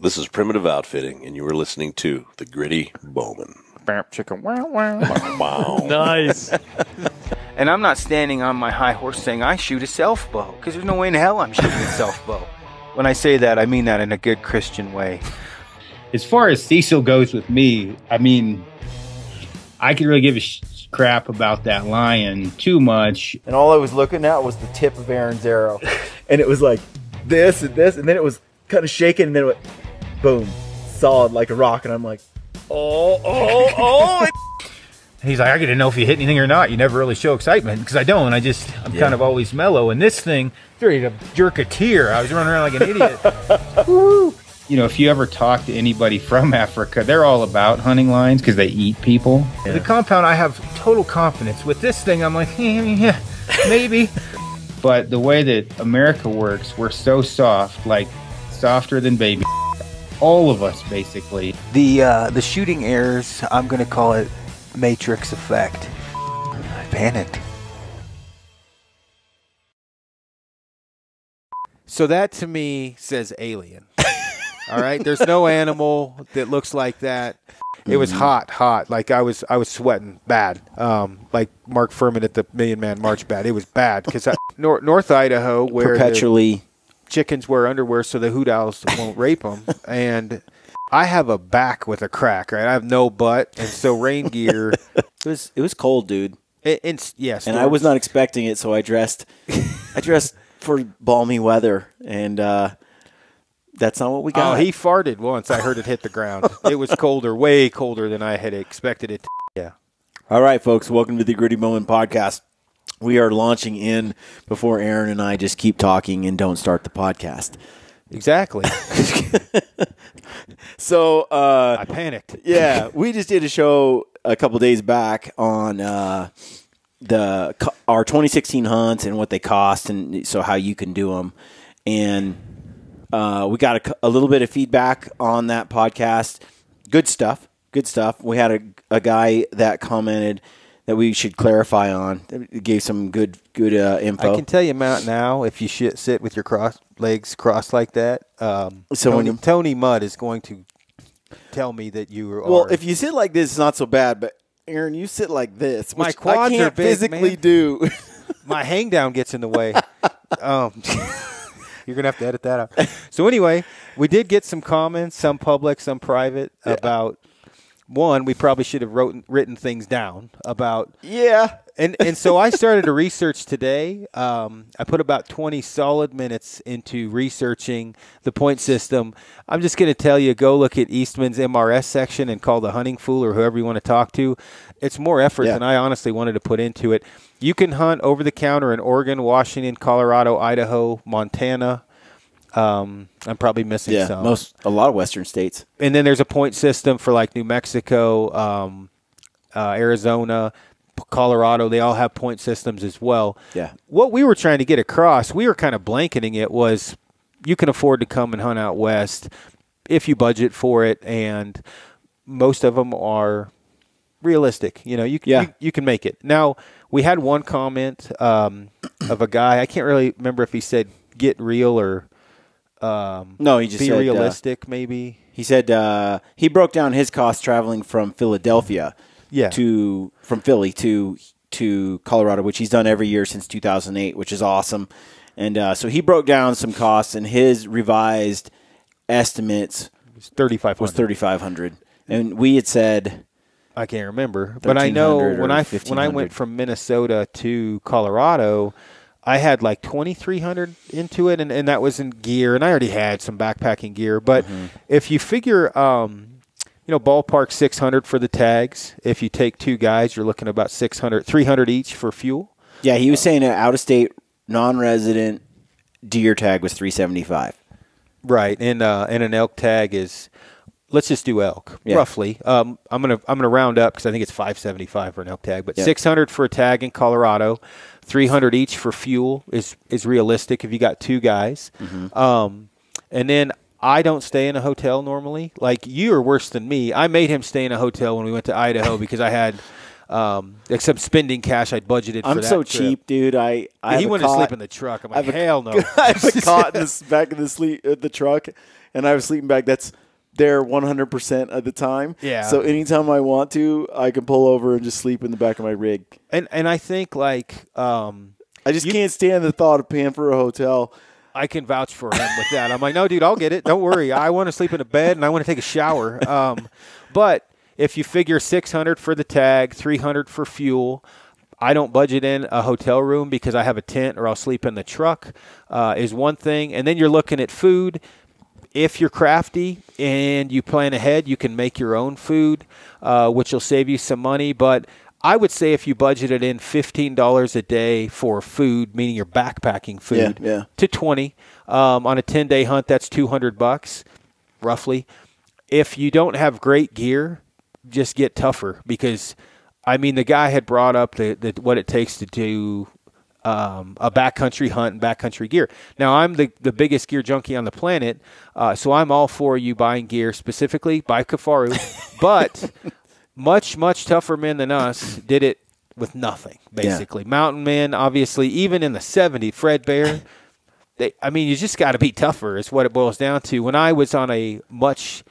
This is Primitive Outfitting, and you are listening to The Gritty Bowman. Bamp chicken. Wow, wow. Wow. Nice. and I'm not standing on my high horse saying I shoot a self bow because there's no way in hell I'm shooting a self bow. When I say that, I mean that in a good Christian way. as far as Cecil goes with me, I mean, I could really give a sh- crap about that lion too much. and all I was looking at was the tip of Aaron's arrow. And it was like this and this, and then it was kind of shaking, and then it went boom, solid like a rock. And I'm like, oh, oh, oh. He's like, I gotta know if you hit anything or not. You never really show excitement because I don't. I just, I'm kind of always mellow. And this thing, ready to jerk a tear. I was running around like an idiot. Woo. You know, if you ever talk to anybody from Africa, they're all about hunting lions because they eat people. The compound, I have total confidence. With this thing, I'm like, yeah, yeah, maybe. but the way that America works, we're so soft, like softer than baby. All of us, basically. The uh, the shooting errors, I'm gonna call it Matrix effect. I panicked. So that to me says alien. All right, there's no animal that looks like that. It was hot, hot. Like I was, I was sweating bad. Um, like Mark Fuhrman at the Million Man March bad. It was bad because North, North Idaho, where the Perpetually. Chickens wear underwear so the hoot owls won't rape them, and I have a back with a crack. Right, I have no butt, and so rain gear. It was it was cold, dude, and, and yes, and I was not expecting it, so I dressed. I dressed for balmy weather, and uh, that's not what we Oh, got. he farted once. I heard it hit the ground. it was colder, way colder than I had expected it. To. Yeah. All right, folks, welcome to the Gritty Bowman podcast. We are launching in before Aaron and I just keep talking and don't start the podcast. Exactly. So, uh, I panicked. yeah, we just did a show a couple days back on uh, the our 2016 hunts and what they cost, and so how you can do them. And uh, we got a little bit of feedback on that podcast. Good stuff. Good stuff. We had a, a guy that commented that we should clarify on. It gave some good good uh, info. I can tell you, Matt, now if you shit, sit with your cross legs crossed like that, um, So when Tony, you- Tony Mudd is going to tell me that you are. well, if you sit like this, it's not so bad. But Aaron, you sit like this, My which quads I are can't big, physically man. do. my hang down gets in the way. um, you're gonna have to edit that out. So anyway, we did get some comments, some public, some private, about one. We probably should have wrote, written things down about yeah. and and so I started to research today. Um, I put about twenty solid minutes into researching the point system. I'm just going to tell you, go look at Eastman's MRS section and call the hunting fool or whoever you want to talk to. It's more effort Yeah. than I honestly wanted to put into it. You can hunt over the counter in Oregon, Washington, Colorado, Idaho, Montana. Um, I'm probably missing Yeah, some most a lot of Western states. and then there's a point system for like New Mexico, um, uh, Arizona, Colorado. They all have point systems as well. Yeah. What we were trying to get across, we were kind of blanketing it, was you can afford to come and hunt out west if you budget for it, and most of them are realistic. You know, you can Yeah. you, you can make it. Now we had one comment um, of a guy. I can't really remember if he said "get real" or um, No, he just be said, uh, realistic. maybe He said uh, he broke down his costs traveling from Philadelphia Yeah. to from Philly to to Colorado, which he's done every year since 2008, which is awesome. And uh, so he broke down some costs, and his revised estimates thirty five was 3,500. And we had said, I can't remember, but I know when I when I went from Minnesota to Colorado, I had like twenty three hundred into it, and, and that was in gear, and I already had some backpacking gear. But Mm-hmm. if you figure, um, you know, ballpark six hundred for the tags. If you take two guys, you're looking about 600, 300 each for fuel. yeah, he was saying an out of state, non resident deer tag was 375. Right, and uh, and an elk tag is, let's just do elk Yeah. roughly. Um, I'm gonna I'm gonna round up because I think it's 575 for an elk tag, but Yeah. 600 for a tag in Colorado, 300 each for fuel is is realistic if you got two guys. Mm-hmm. Um, and then I don't stay in a hotel normally. Like you are worse than me. I made him stay in a hotel when we went to Idaho because I had. Um, except spending cash, I'd budgeted. for I'm so trip. cheap, dude. I, I he have a to sleep in the truck. I'm like, have a- hell no. I have a cot in the back of the sleep uh, the truck, and I was sleeping back. that's there 100% of the time. Yeah. So anytime I want to, I can pull over and just sleep in the back of my rig. And and I think like um, I just can't stand the thought of paying for a hotel. I can vouch for him with that. I'm like, no, dude, I'll get it. Don't worry. I want to sleep in a bed and I want to take a shower. Um, but if you figure 600 for the tag, 300 for fuel, I don't budget in a hotel room because I have a tent or I'll sleep in the truck. Uh, is one thing, and then you're looking at food. If you're crafty and you plan ahead, you can make your own food, uh, which will save you some money. But I would say if you budgeted in fifteen dollars a day for food, meaning you're backpacking food, Yeah, yeah. to twenty um, on a ten day hunt, that's two hundred bucks, roughly. If you don't have great gear, just get tougher because, I mean, the guy had brought up the, the what it takes to do um, a backcountry hunt and backcountry gear. Now, I'm the, the biggest gear junkie on the planet, uh, so I'm all for you buying gear specifically by Kifaru, but much much tougher men than us did it with nothing basically. Mountain men, obviously, even in the '70s, Fred Bear. They, I mean, you just got to be tougher. Is what it boils down to. When I was on a much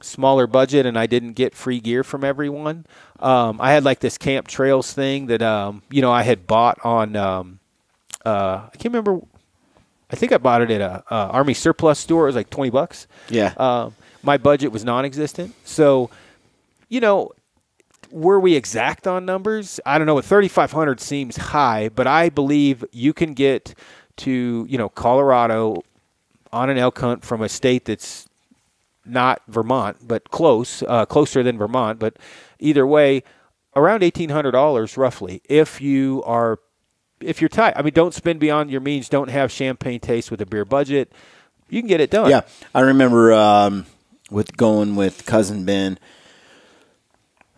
smaller budget and I didn't get free gear from everyone, um, I had like this Camp Trails thing that um, you know I had bought on. Um, uh, I can't remember. I think I bought it at a uh, Army surplus store. It was like twenty bucks. Yeah. Um, my budget was non-existent, so you know, were we exact on numbers? I don't know. Thirty five hundred seems high, but I believe you can get to you know Colorado on an elk hunt from a state that's not Vermont, but close, uh, closer than Vermont. But either way, around eighteen hundred dollars roughly. If you are, if you're tight, I mean, don't spend beyond your means. Don't have champagne taste with a beer budget. You can get it done. Yeah, I remember um, with going with cousin Ben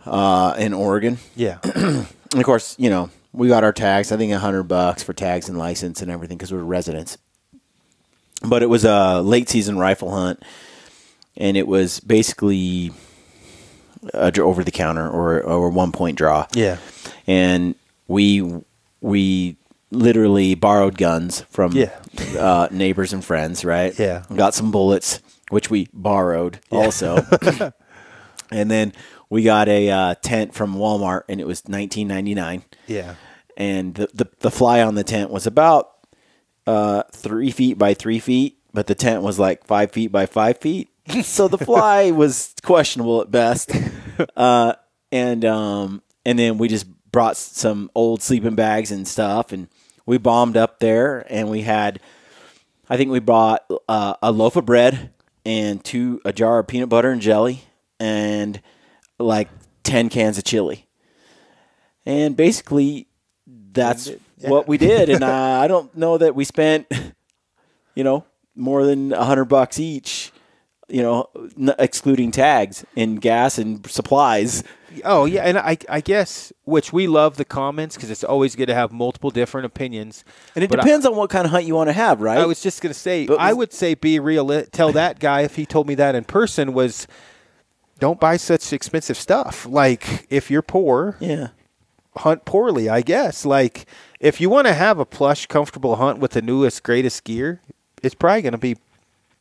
uh, in Oregon. yeah, And of course, you know, we got our tags. I think a hundred bucks for tags and license and everything because we were residents. But it was a late season rifle hunt, and it was basically a over the counter or or one point draw. yeah, and we we literally borrowed guns from Yeah. uh, neighbors and friends, right? Yeah. Got some bullets, which we borrowed also, and then we got a uh, tent from Walmart, and it was nineteen ninety nine, yeah. and the, the the fly on the tent was about uh, three feet by three feet, but the tent was like five feet by five feet. so the fly was questionable at best. Uh, and um, and then we just brought some old sleeping bags and stuff, and we bombed up there, and we had, I think we brought uh, a loaf of bread and two a jar of peanut butter and jelly, and like ten cans of chili, and basically that's what we did, and uh, I don't know that we spent, you know, more than a hundred bucks each. You know, n- excluding tags and gas and supplies. Oh yeah, and I I guess which we love the comments because it's always good to have multiple different opinions. And it But I- depends on what kind of hunt you want to have, right? I was just gonna say, But- I would say be real. Tell that guy if he told me that in person was, don't buy such expensive stuff. Like if you're poor, yeah. hunt poorly. I guess. Like if you want to have a plush, comfortable hunt with the newest, greatest gear, it's probably gonna be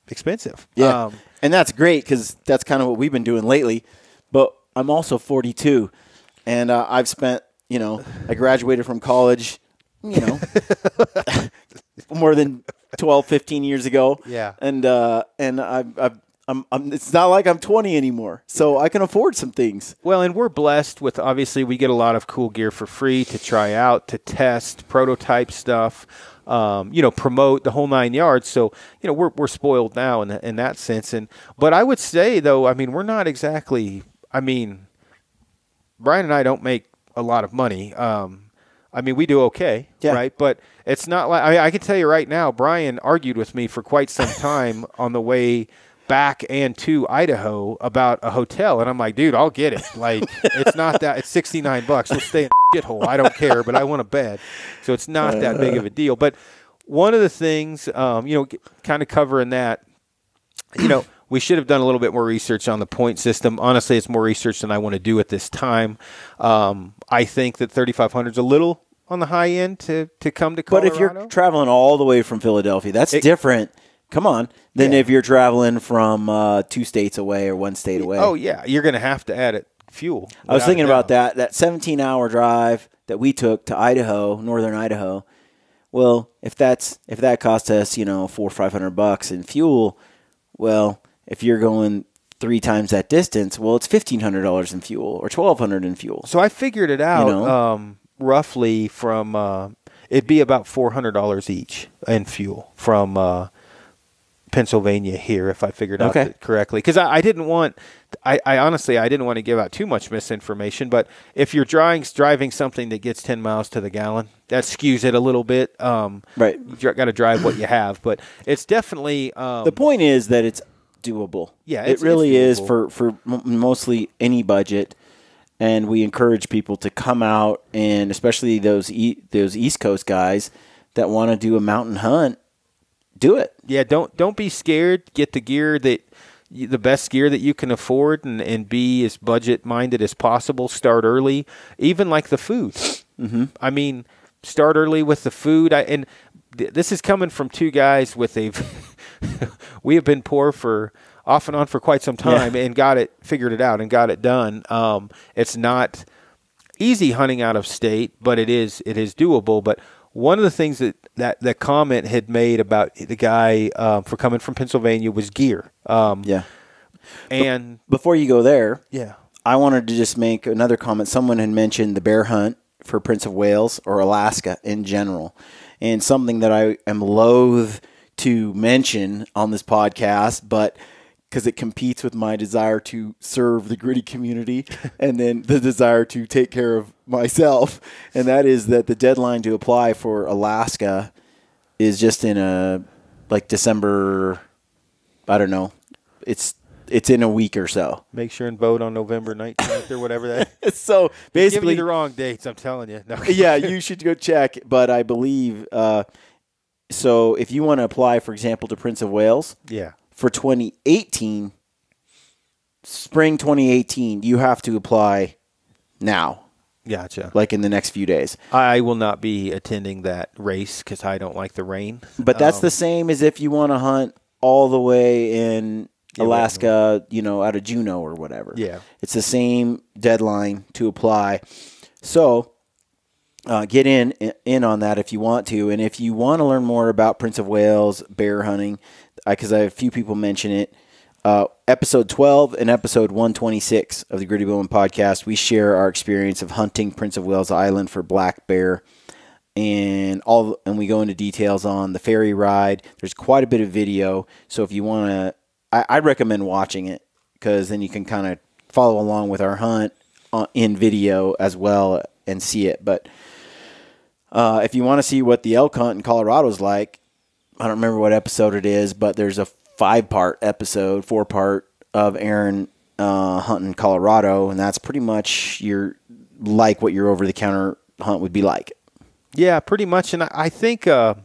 expensive. Yeah, Um, and that's great because that's kind of what we've been doing lately. But I'm also 42, and uh, I've spent, you know, I graduated from college, you know, more than 12, 15 years ago. Yeah. and uh, and I've, I've I'm, I'm, it's not like I'm 20 anymore, so I can afford some things. Well, and we're blessed with obviously we get a lot of cool gear for free to try out, to test, prototype stuff, um, you know, promote the whole nine yards. So you know we're we're spoiled now in in that sense. And but I would say though, I mean, we're not exactly. I mean, Brian and I don't make a lot of money. Um, I mean, we do okay, Yeah. right? But it's not like I, I can tell you right now. Brian argued with me for quite some time on the way back and to Idaho about a hotel, and I'm like, dude, I'll get it. Like, it's not that. It's 69 bucks. We'll stay in a shithole. I don't care, but I want a bed, so it's not that big of a deal. But one of the things, um, you know, kind of covering that, you know, we should have done a little bit more research on the point system. Honestly, it's more research than I want to do at this time. Um, I think that 3,500 is a little on the high end to, to come to But if you're traveling all the way from Philadelphia, that's It- different come on, than Yeah. if you're traveling from uh, two states away or one state away. Oh yeah, you're going to have to add it fuel. I was thinking about that that 17 hour drive that we took to Idaho, northern Idaho. Well, if that's if that cost us, you know, four or five hundred bucks in fuel, well, if you're going three times that distance, well, it's fifteen hundred dollars in fuel or twelve hundred in fuel. So I figured it out you know? um, roughly from uh, it'd be about four hundred dollars each in fuel from uh, Pennsylvania here, if I figured out Okay. that correctly. Because I, I didn't want, I, I honestly I didn't want to give out too much misinformation. But if you're driving driving something that gets ten miles to the gallon, that skews it a little bit. Um, Right. You got to drive what you have, but it's definitely um, The point is that it's doable. Yeah, it really it's is for for m- mostly any budget, and we encourage people to come out and especially those e- those East Coast guys that want to do a mountain hunt, do it. Yeah, don't don't be scared. Get the gear that the best gear that you can afford, and and be as budget minded as possible. Start early, even like the food. Mm-hmm. I mean, start early with the food. I, and th- this is coming from two guys with a. we have been poor for off and on for quite some time, and got it figured it out and got it done. Um, it's not easy hunting out of state, but it is it is doable. But one of the things that that that comment had made about the guy um, for coming from Pennsylvania was gear. Um, Yeah. and Before you go there, yeah, I wanted to just make another comment. Someone had mentioned the bear hunt for Prince of Wales or Alaska in general, and something that I am loath to mention on this podcast, but because it competes with my desire to serve the gritty community and then the desire to take care of myself, and that is that the deadline to apply for Alaska is just in a like December. I don't know. It's it's in a week or so. make sure and vote on November nineteenth or whatever that. So basically, the wrong dates. I'm telling you. No. yeah, you should go check. But I believe uh, so. If you want to apply, for example, to Prince of Wales yeah. For 2018, spring 2018, you have to apply now, Gotcha. like in the next few days. I will not be attending that race because I don't like the rain. But that's Um, the same as if you want to hunt all the way in Alaska, you know, out of Juneau or whatever. Yeah. It's the same deadline to apply. So uh, get in in on that if you want to, and if you want to learn more about Prince of Wales bear hunting, because I have a few people mention it. Uh, episode 12 and episode 126 of the Gritty Bowman podcast, we share our experience of hunting Prince of Wales Island for black bear and all and we go into details on the ferry ride. There's quite a bit of video, so if you want to, I, recommend watching it because then you can kind of follow along with our hunt uh, in video as well and see it. But uh, if you want to see what the elk hunt in Colorado is like, I don't remember what episode it is, but there's a five part episode, four part of Aaron uh, hunting Colorado, and that's pretty much your like what your over the counter hunt would be like. Yeah, pretty much. And I, I think, uh,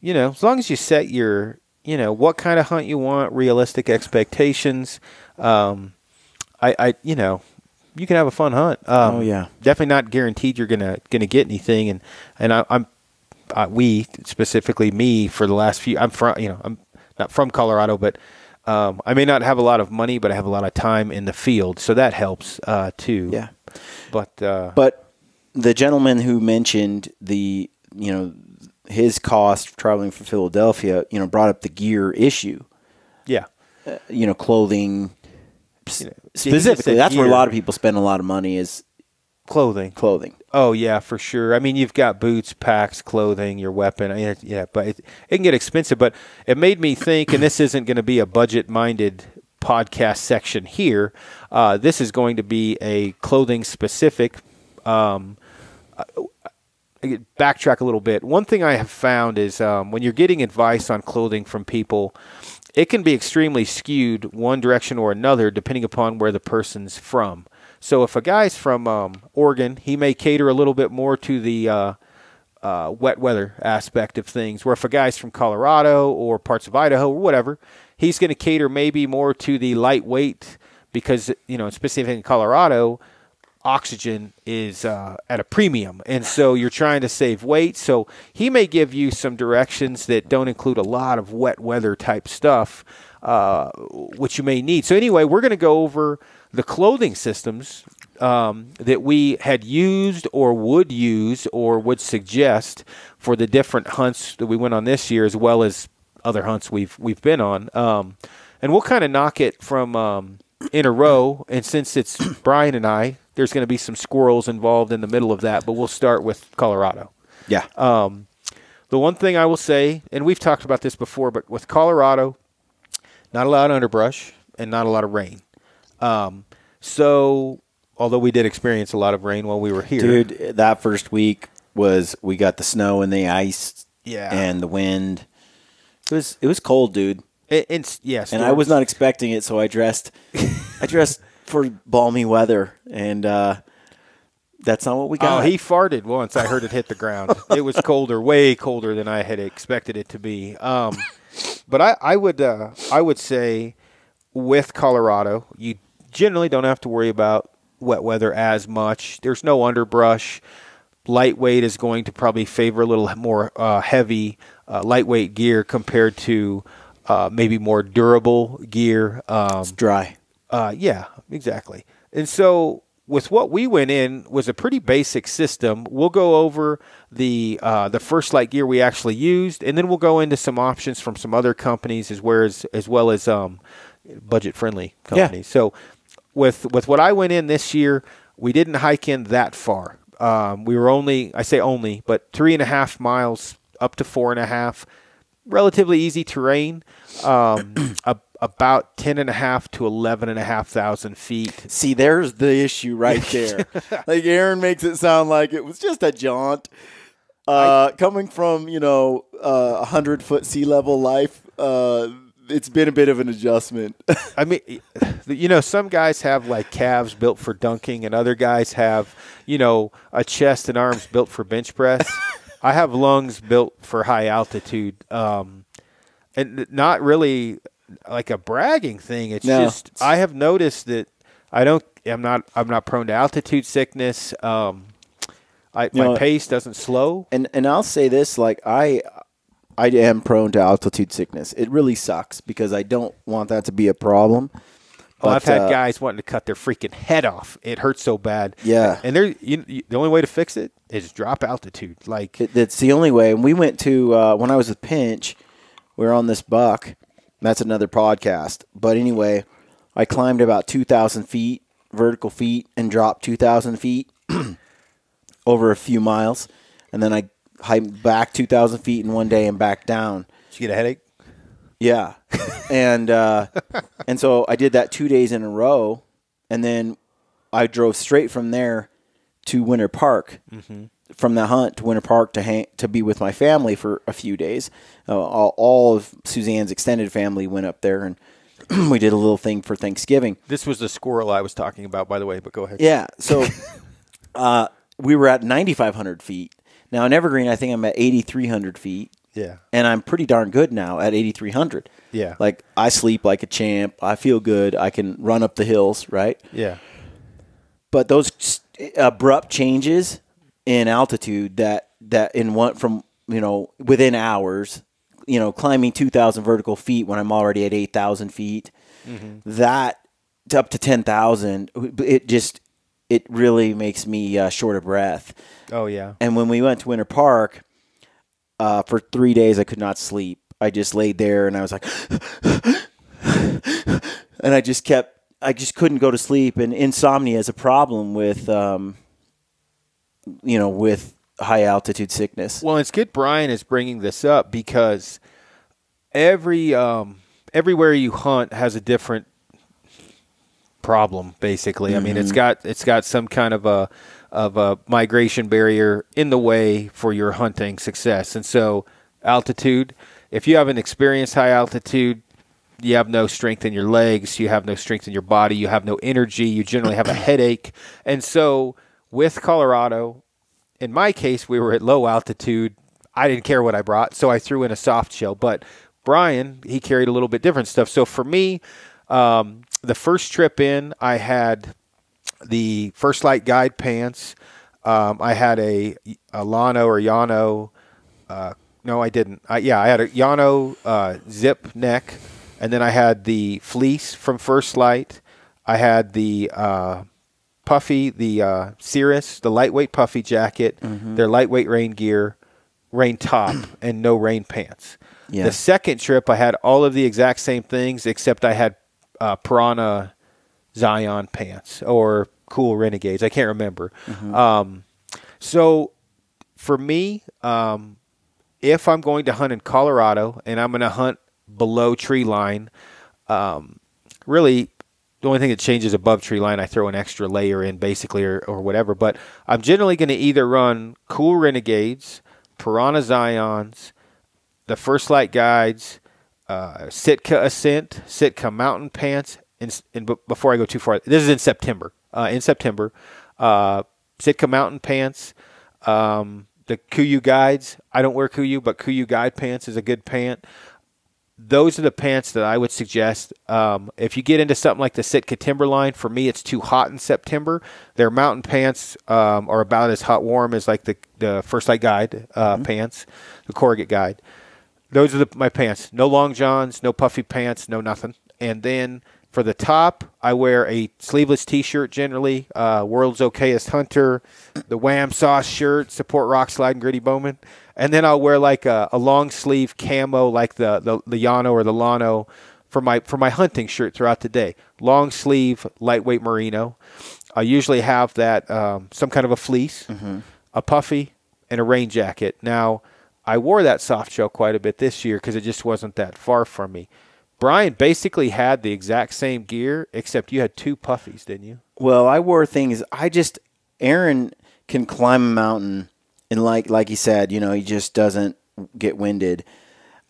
you know, as long as you set your, you know, what kind of hunt you want, realistic expectations, um, I, I, you know, you can have a fun hunt. Um, Oh, yeah. definitely not guaranteed you're gonna gonna get anything. And and I, I'm, uh, we specifically me for the last few. I'm from, you know, I'm not from Colorado, but. Um, I may not have a lot of money, but I have a lot of time in the field, so that helps uh, too. Yeah. But uh, But the gentleman who mentioned the, you know, his cost traveling from Philadelphia, you know, brought up the gear issue. yeah, You know, clothing You know, specifically. That's where a lot of people spend a lot of money is clothing. clothing. Oh yeah, for sure. I mean, you've got boots, packs, clothing, your weapon. I mean, yeah, but it, it can get expensive. But it made me think, and this isn't going to be a budget-minded podcast section here. Uh, this is going to be a clothing-specific. Um, I- I- backtrack a little bit. One thing I have found is um, when you're getting advice on clothing from people, it can be extremely skewed one direction or another depending upon where the person's from. So if a guy's from um, Oregon, he may cater a little bit more to the uh, uh, wet weather aspect of things. Where if a guy's from Colorado or parts of Idaho or whatever, he's going to cater maybe more to the lightweight because you know, specifically in Colorado, oxygen is uh, at a premium, and so you're trying to save weight. So he may give you some directions that don't include a lot of wet weather type stuff, uh, which you may need. So anyway, we're going to go over the clothing systems um, that we had used or would use or would suggest for the different hunts that we went on this year, as well as other hunts we've we've been on. Um, and we'll kind of knock it from um, in a row. And since it's Brian and I, there's going to be some squirrels involved in the middle of that. But we'll start with Colorado. Yeah. Um, the one thing I will say, and we've talked about this before, but with Colorado, not a lot of underbrush and not a lot of rain. Um, so, although we did experience a lot of rain while we were here, Dude, that first week was we got the snow and the ice yeah, and the wind. It was it was cold, dude. and, and yes, And I was not expecting it, so I dressed I dressed for balmy weather and uh that's not what we Oh, got. he farted once. I heard it hit the ground. it was colder, way colder than I had expected it to be. Um, but I, I would, uh, I would say, with Colorado, you generally don't have to worry about wet weather as much. There's no underbrush. Lightweight is going to probably favor a little more uh, heavy, uh, lightweight gear compared to uh, maybe more durable gear. Um, it's dry. uh, yeah, exactly. And so with what we went in was a pretty basic system. We'll go over the uh, the first lite gear we actually used, and then we'll go into some options from some other companies as well as as well as um, budget friendly companies. So with with what I went in this year, we didn't hike in that far. Um, we were only I say only, but three and a half miles up to four and a half. Relatively easy terrain. Um, a, about ten and a half to eleven and a half thousand feet. See, there's the issue right there. like Aaron makes it sound like it was just a jaunt. Uh, coming from you know uh, a hundred foot sea level life, uh, it's been a bit of an adjustment. I mean, you know, some guys have like calves built for dunking, and other guys have, you know, a chest and arms built for bench press. I have lungs built for high altitude, um, and not really like a bragging thing. It's No. just I have noticed that I don't. I'm not. I'm not prone to altitude sickness. Um, I, my know- pace doesn't slow. and and I'll say this, like I I am prone to altitude sickness. It really sucks because I don't want that to be a problem. Oh, I've had uh, guys wanting to cut their freaking head off. It hurts so bad. Yeah. and there, the only way to fix it is drop altitude. Like, It, that's the only way. And we went to uh, when I was with Pinch, we were on this buck. That's another podcast. But anyway, I climbed about two thousand feet, vertical feet, and dropped two thousand feet over a few miles, and then I hiked back two thousand feet in one day and back down. did you get a headache? Yeah, and uh, and so I did that two days in a row, and then I drove straight from there to Winter Park. From that hunt to Winter Park to hang, to be with my family for a few days. Uh, all, all of Suzanne's extended family went up there, and we did a little thing for Thanksgiving. This was the squirrel I was talking about, by the way. But go ahead. Yeah. So uh, we were at 9,500 feet. Now in Evergreen, I think I'm at 8,300 feet. Yeah. And I'm pretty darn good now at 8,300. Yeah. Like I sleep like a champ. I feel good. I can run up the hills, right? Yeah. But those abrupt changes in altitude that that in one from you know within hours, you know, climbing 2,000 vertical feet when I'm already at 8,000 feet, mm-hmm. that up to 10,000, it just it really makes me uh, short of breath. Oh yeah. And when we went to Winter Park, uh, for three days I could not sleep. I just laid there and I was like, and I just kept, I just couldn't go to sleep. And insomnia is a problem with, um, you know, with high altitude sickness. Well, it's good Brian is bringing this up because every um, everywhere you hunt has a different problem. Basically, I mean, it's got it's got some kind of a of a migration barrier in the way for your hunting success, and so altitude. If you haven't experienced high altitude, you have no strength in your legs, you have no strength in your body, you have no energy, you generally have a headache. And so with Colorado, in my case, we were at low altitude. I didn't care what I brought, so I threw in a soft shell. But Brian, he carried a little bit different stuff. So for me, um, the first trip in, I had the First Lite Guide pants. Um, I had a, a Lano or Yano. Uh, no, I didn't. I, yeah, I had a Yano uh, zip neck, and then I had the fleece from First Lite. I had the uh, puffy, the uh, Cirrus, the lightweight puffy jacket, their lightweight rain gear, rain top, and no rain pants. Yeah. The second trip, I had all of the exact same things, except I had uh, Prana Zion pants or Kuhl Renegades. I can't remember. Um, so for me, um, if I'm going to hunt in Colorado and I'm going to hunt below tree line, um, really the only thing that changes above tree line, I throw an extra layer in basically or, or whatever. But I'm generally going to either run Kuhl Renegades, Prana Zions, the First Lite Guides, uh, Sitka Ascent, Sitka Mountain Pants. B- before I go too far, this is in September. Uh, in September, uh, Sitka Mountain Pants, um, the Kuiu Guides. I don't wear Kuiu, but Kuiu Guide Pants is a good pant those are the pants that I would suggest. Um, if you get into something like the Sitka Timberline, for me, it's too hot in September. Their mountain pants um, are about as hot warm as like the the First Lite Guide uh, pants, the Corrugate Guide. Those are the, my pants. No long johns, no puffy pants, no nothing. And then for the top, I wear a sleeveless T-shirt generally. Uh, World's Okayest Hunter, the Wham Sauce shirt, support Rokslide and Gritty Bowman, and then I'll wear like a, a long sleeve camo, like the, the the Yano or the Lano, for my for my hunting shirt throughout the day. Long sleeve, lightweight merino. I usually have that um, some kind of a fleece, a puffy, and a rain jacket. Now, I wore that soft shell quite a bit this year because it just wasn't that far from me. Brian basically had the exact same gear, except you had two puffies, didn't you? Well, I wore things. I just Aaron can climb a mountain, and like like he said, you know, he just doesn't get winded.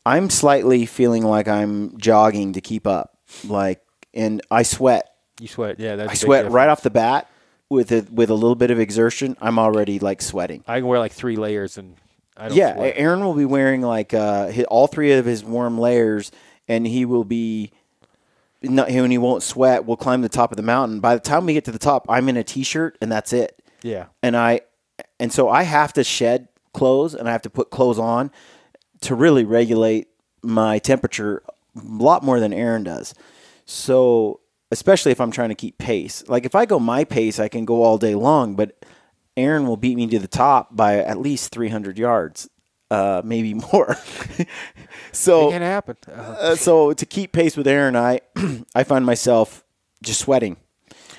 I'm slightly feeling like I'm jogging to keep up, like, and I sweat. You sweat, yeah. That's I sweat right off the bat with a, with a little bit of exertion. I'm already like sweating. I can wear like three layers, and Yeah, sweat. Aaron will be wearing like uh, hi all three of his warm layers, and he will be. Not, when he won't sweat, we'll climb the top of the mountain. By the time we get to the top, I'm in a t-shirt, and that's it. yeah. and I and so I have to shed clothes and I have to put clothes on to really regulate my temperature a lot more than Aaron does. So especially if I'm trying to keep pace. Like if I go my pace, I can go all day long, but Aaron will beat me to the top by at least 300 yards, uh, maybe more. so It can happen. Uh, uh, so to keep pace with Aaron, I I find myself just sweating.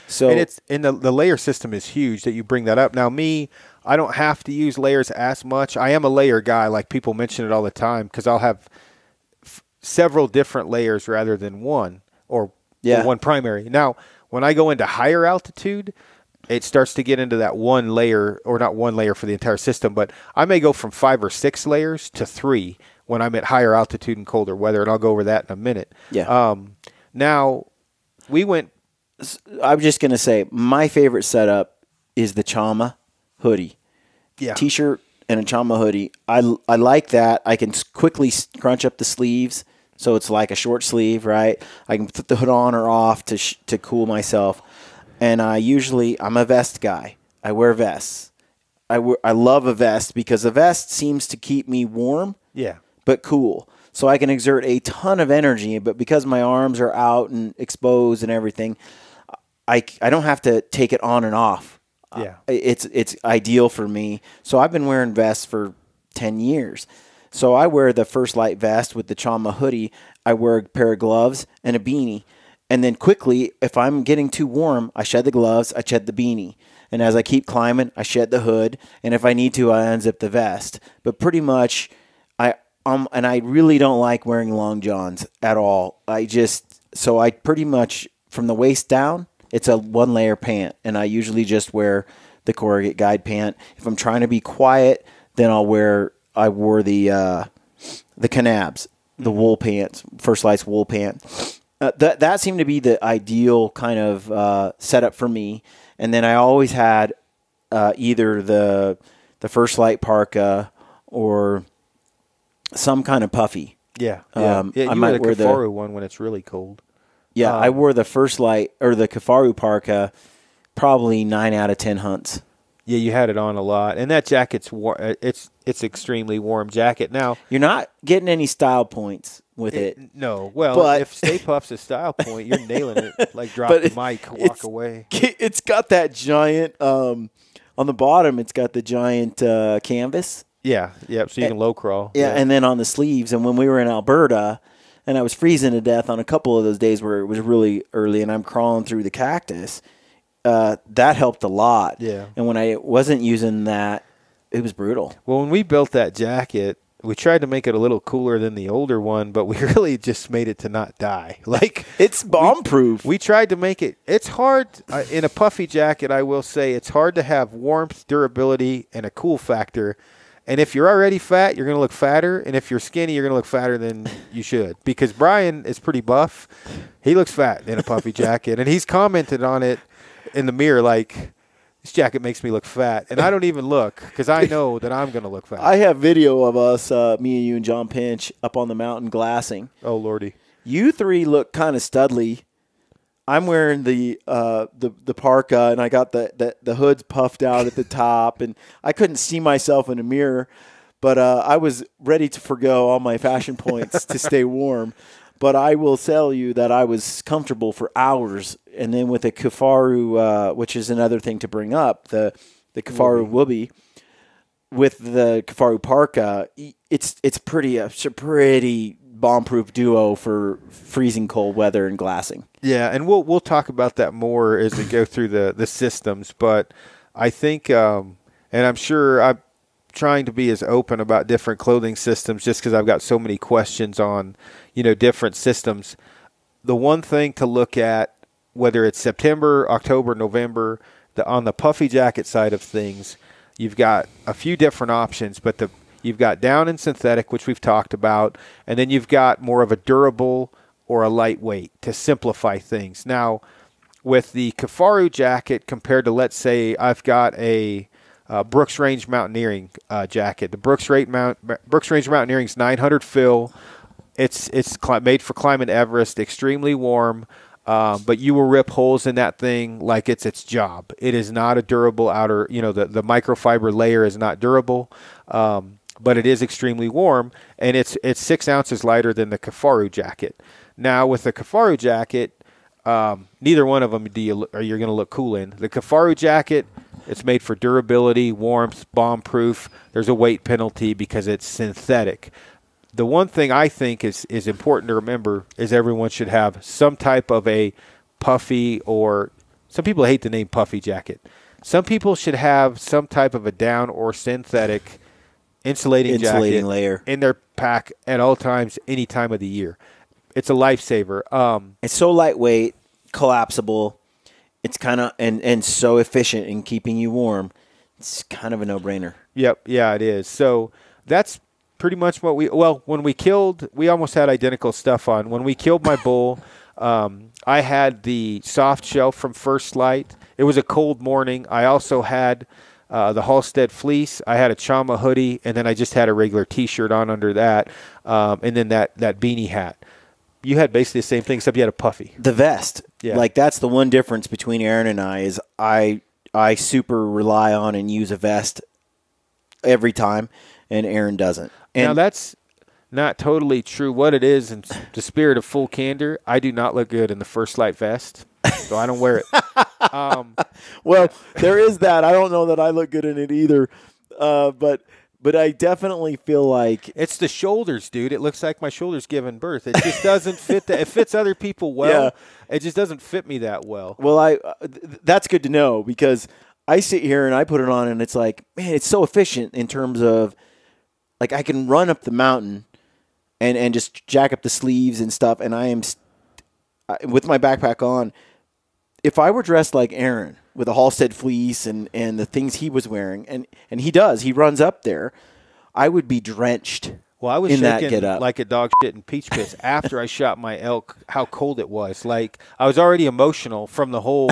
So and it's and the, the layer system is huge that you bring that up. Now me, I don't have to use layers as much. I am a layer guy, like people mention it all the time, because I'll have f- several different layers rather than one or, Yeah. or one primary. Now, when I go into higher altitude, it starts to get into that one layer, or not one layer for the entire system, but I may go from five or six layers to three when I'm at higher altitude and colder weather, and I'll go over that in a minute. Yeah. Um, now, we went I'm just gonna say my favorite setup is the Chama hoodie, yeah. t-shirt and a Chama hoodie. I I like that. I can quickly scrunch up the sleeves, so it's like a short sleeve, right? I can put the hood on or off to sh- to cool myself. And I usually I'm a vest guy. I wear vests. I love a vest because a vest seems to keep me warm yeah. but cool. So I can exert a ton of energy, but because my arms are out and exposed and everything, I, I don't have to take it on and off. Yeah. Uh, It's it's ideal for me. So I've been wearing vests for 10 years. So I wear the first lite vest with the Chama hoodie. I wear a pair of gloves and a beanie. And then quickly, if I'm getting too warm, I shed the gloves, I shed the beanie. And as I keep climbing, I shed the hood. And if I need to, I unzip the vest. But pretty much, I um and I really don't like wearing long johns at all. I just so I pretty much from the waist down, it's a one layer pant, and I usually just wear the corrugate guide pant. If I'm trying to be quiet, then I'll wear I wore the uh, the Kanabs, the wool pants, first lites wool pant. Uh, that that seemed to be the ideal kind of uh, setup for me. And then I always had uh, either the the first lite parka or some kind of puffy. Yeah, yeah. Um, yeah I you might wear the wear the- Kifaru one when it's really cold. Yeah, I wore the first lite or the Kifaru parka probably nine out of ten hunts. Yeah, you had it on a lot, and that jacket's war- uh, it's it's extremely warm jacket. Now, You're not getting any style points with it. no, well, But- if Stay Puft's a style point, you're nailing it. Like drop the mic, walk away. It's got that giant um, on the bottom. It's got the giant uh, canvas. Yeah, yep. So you can low crawl. Yeah, and then on the sleeves. And when we were in Alberta, and I was freezing to death on a couple of those days where it was really early, and I'm crawling through the cactus, uh, that helped a lot. Yeah. And when I wasn't using that, it was brutal. Well, when we built that jacket, we tried to make it a little cooler than the older one, but we really just made it to not die. Like It's bomb proof. we tried to make it. It's hard uh, in a puffy jacket. I will say it's hard to have warmth, durability, and a cool factor. And if you're already fat, you're going to look fatter. And if you're skinny, you're going to look fatter than you should. Because Brian is pretty buff. He looks fat in a puffy jacket. And he's commented on it in the mirror like, this jacket makes me look fat. And I don't even look because I know that I'm going to look fat. I have video of us, uh, me and you and John Pinch, up on the mountain glassing. oh, Lordy. You three look kind of studly. I'm wearing the uh, the the parka, and I got the, the the hoods puffed out at the top, and I couldn't see myself in a mirror, but uh, I was ready to forego all my fashion points to stay warm. But I will tell you that I was comfortable for hours, and then with the Kifaru, uh, which is another thing to bring up, the the Kifaru Woobie with the Kifaru Parka, it's it's pretty uh, it's a pretty bomb-proof duo for freezing cold weather and glassing. Yeah, and we'll we'll talk about that more as we go through the the systems. But I think, um, and I'm sure I'm trying to be as open about different clothing systems, just because I've got so many questions on, you know, different systems. The one thing to look at, whether it's September, October, November, the on the puffy jacket side of things, you've got a few different options, but the you've got down and synthetic, which we've talked about, and then you've got more of a durable or a lightweight to simplify things. Now, with the Kifaru jacket compared to, let's say, I've got a uh, Brooks Range Mountaineering uh, jacket. The Brooks, Rate Mount, Brooks Range Mountaineering is 900 fill. It's it's cli- made for climbing Everest, extremely warm. Um, but you will rip holes in that thing like it's its job. It is not a durable outer, you know, the, the microfiber layer is not durable, um, but it is extremely warm, and it's it's six ounces lighter than the Kifaru jacket. Now with the Kifaru jacket, um, neither one of them do you are you're going to look cool in. The Kifaru jacket, it's made for durability, warmth, bomb proof. There's a weight penalty because it's synthetic. The one thing I think is is important to remember is everyone should have some type of a puffy or some people hate the name puffy jacket. Some people should have some type of a down or synthetic insulating, Insulating jacket layer. in their pack at all times, any time of the year. It's a lifesaver. Um, It's so lightweight, collapsible. It's kind of and and so efficient in keeping you warm. It's kind of a no-brainer. Yep, yeah, it is. So that's pretty much what we. Well, when we killed, we almost had identical stuff on. When we killed my bull, um, I had the soft shell from First Lite. It was a cold morning. I also had uh, the Halstead fleece. I had a Chama hoodie, and then I just had a regular T-shirt on under that, um, and then that that beanie hat. You had basically the same thing, except you had a puffy. The vest, Yeah. like that's the one difference between Aaron and I is I I super rely on and use a vest every time, and Aaron doesn't. And now that's not totally true. What it is, in the spirit of full candor, I do not look good in the first lite vest, so I don't wear it. um, well, there is that. I don't know that I look good in it either, uh, but but I definitely feel like it's the shoulders, dude. It looks like my shoulders giving birth. It just doesn't fit. That it fits other people well. Yeah. It just doesn't fit me that well. Well, I uh, th- that's good to know because I sit here and I put it on and it's like, man, it's so efficient in terms of like I can run up the mountain and and just jack up the sleeves and stuff and I am st- I- with my backpack on. If I were dressed like Aaron with a Halstead fleece and and the things he was wearing and and he does, he runs up there, I would be drenched. Well, I was in that shaking getup. like a dog shit in peach pits after I shot my elk. How cold it was! Like I was already emotional from the whole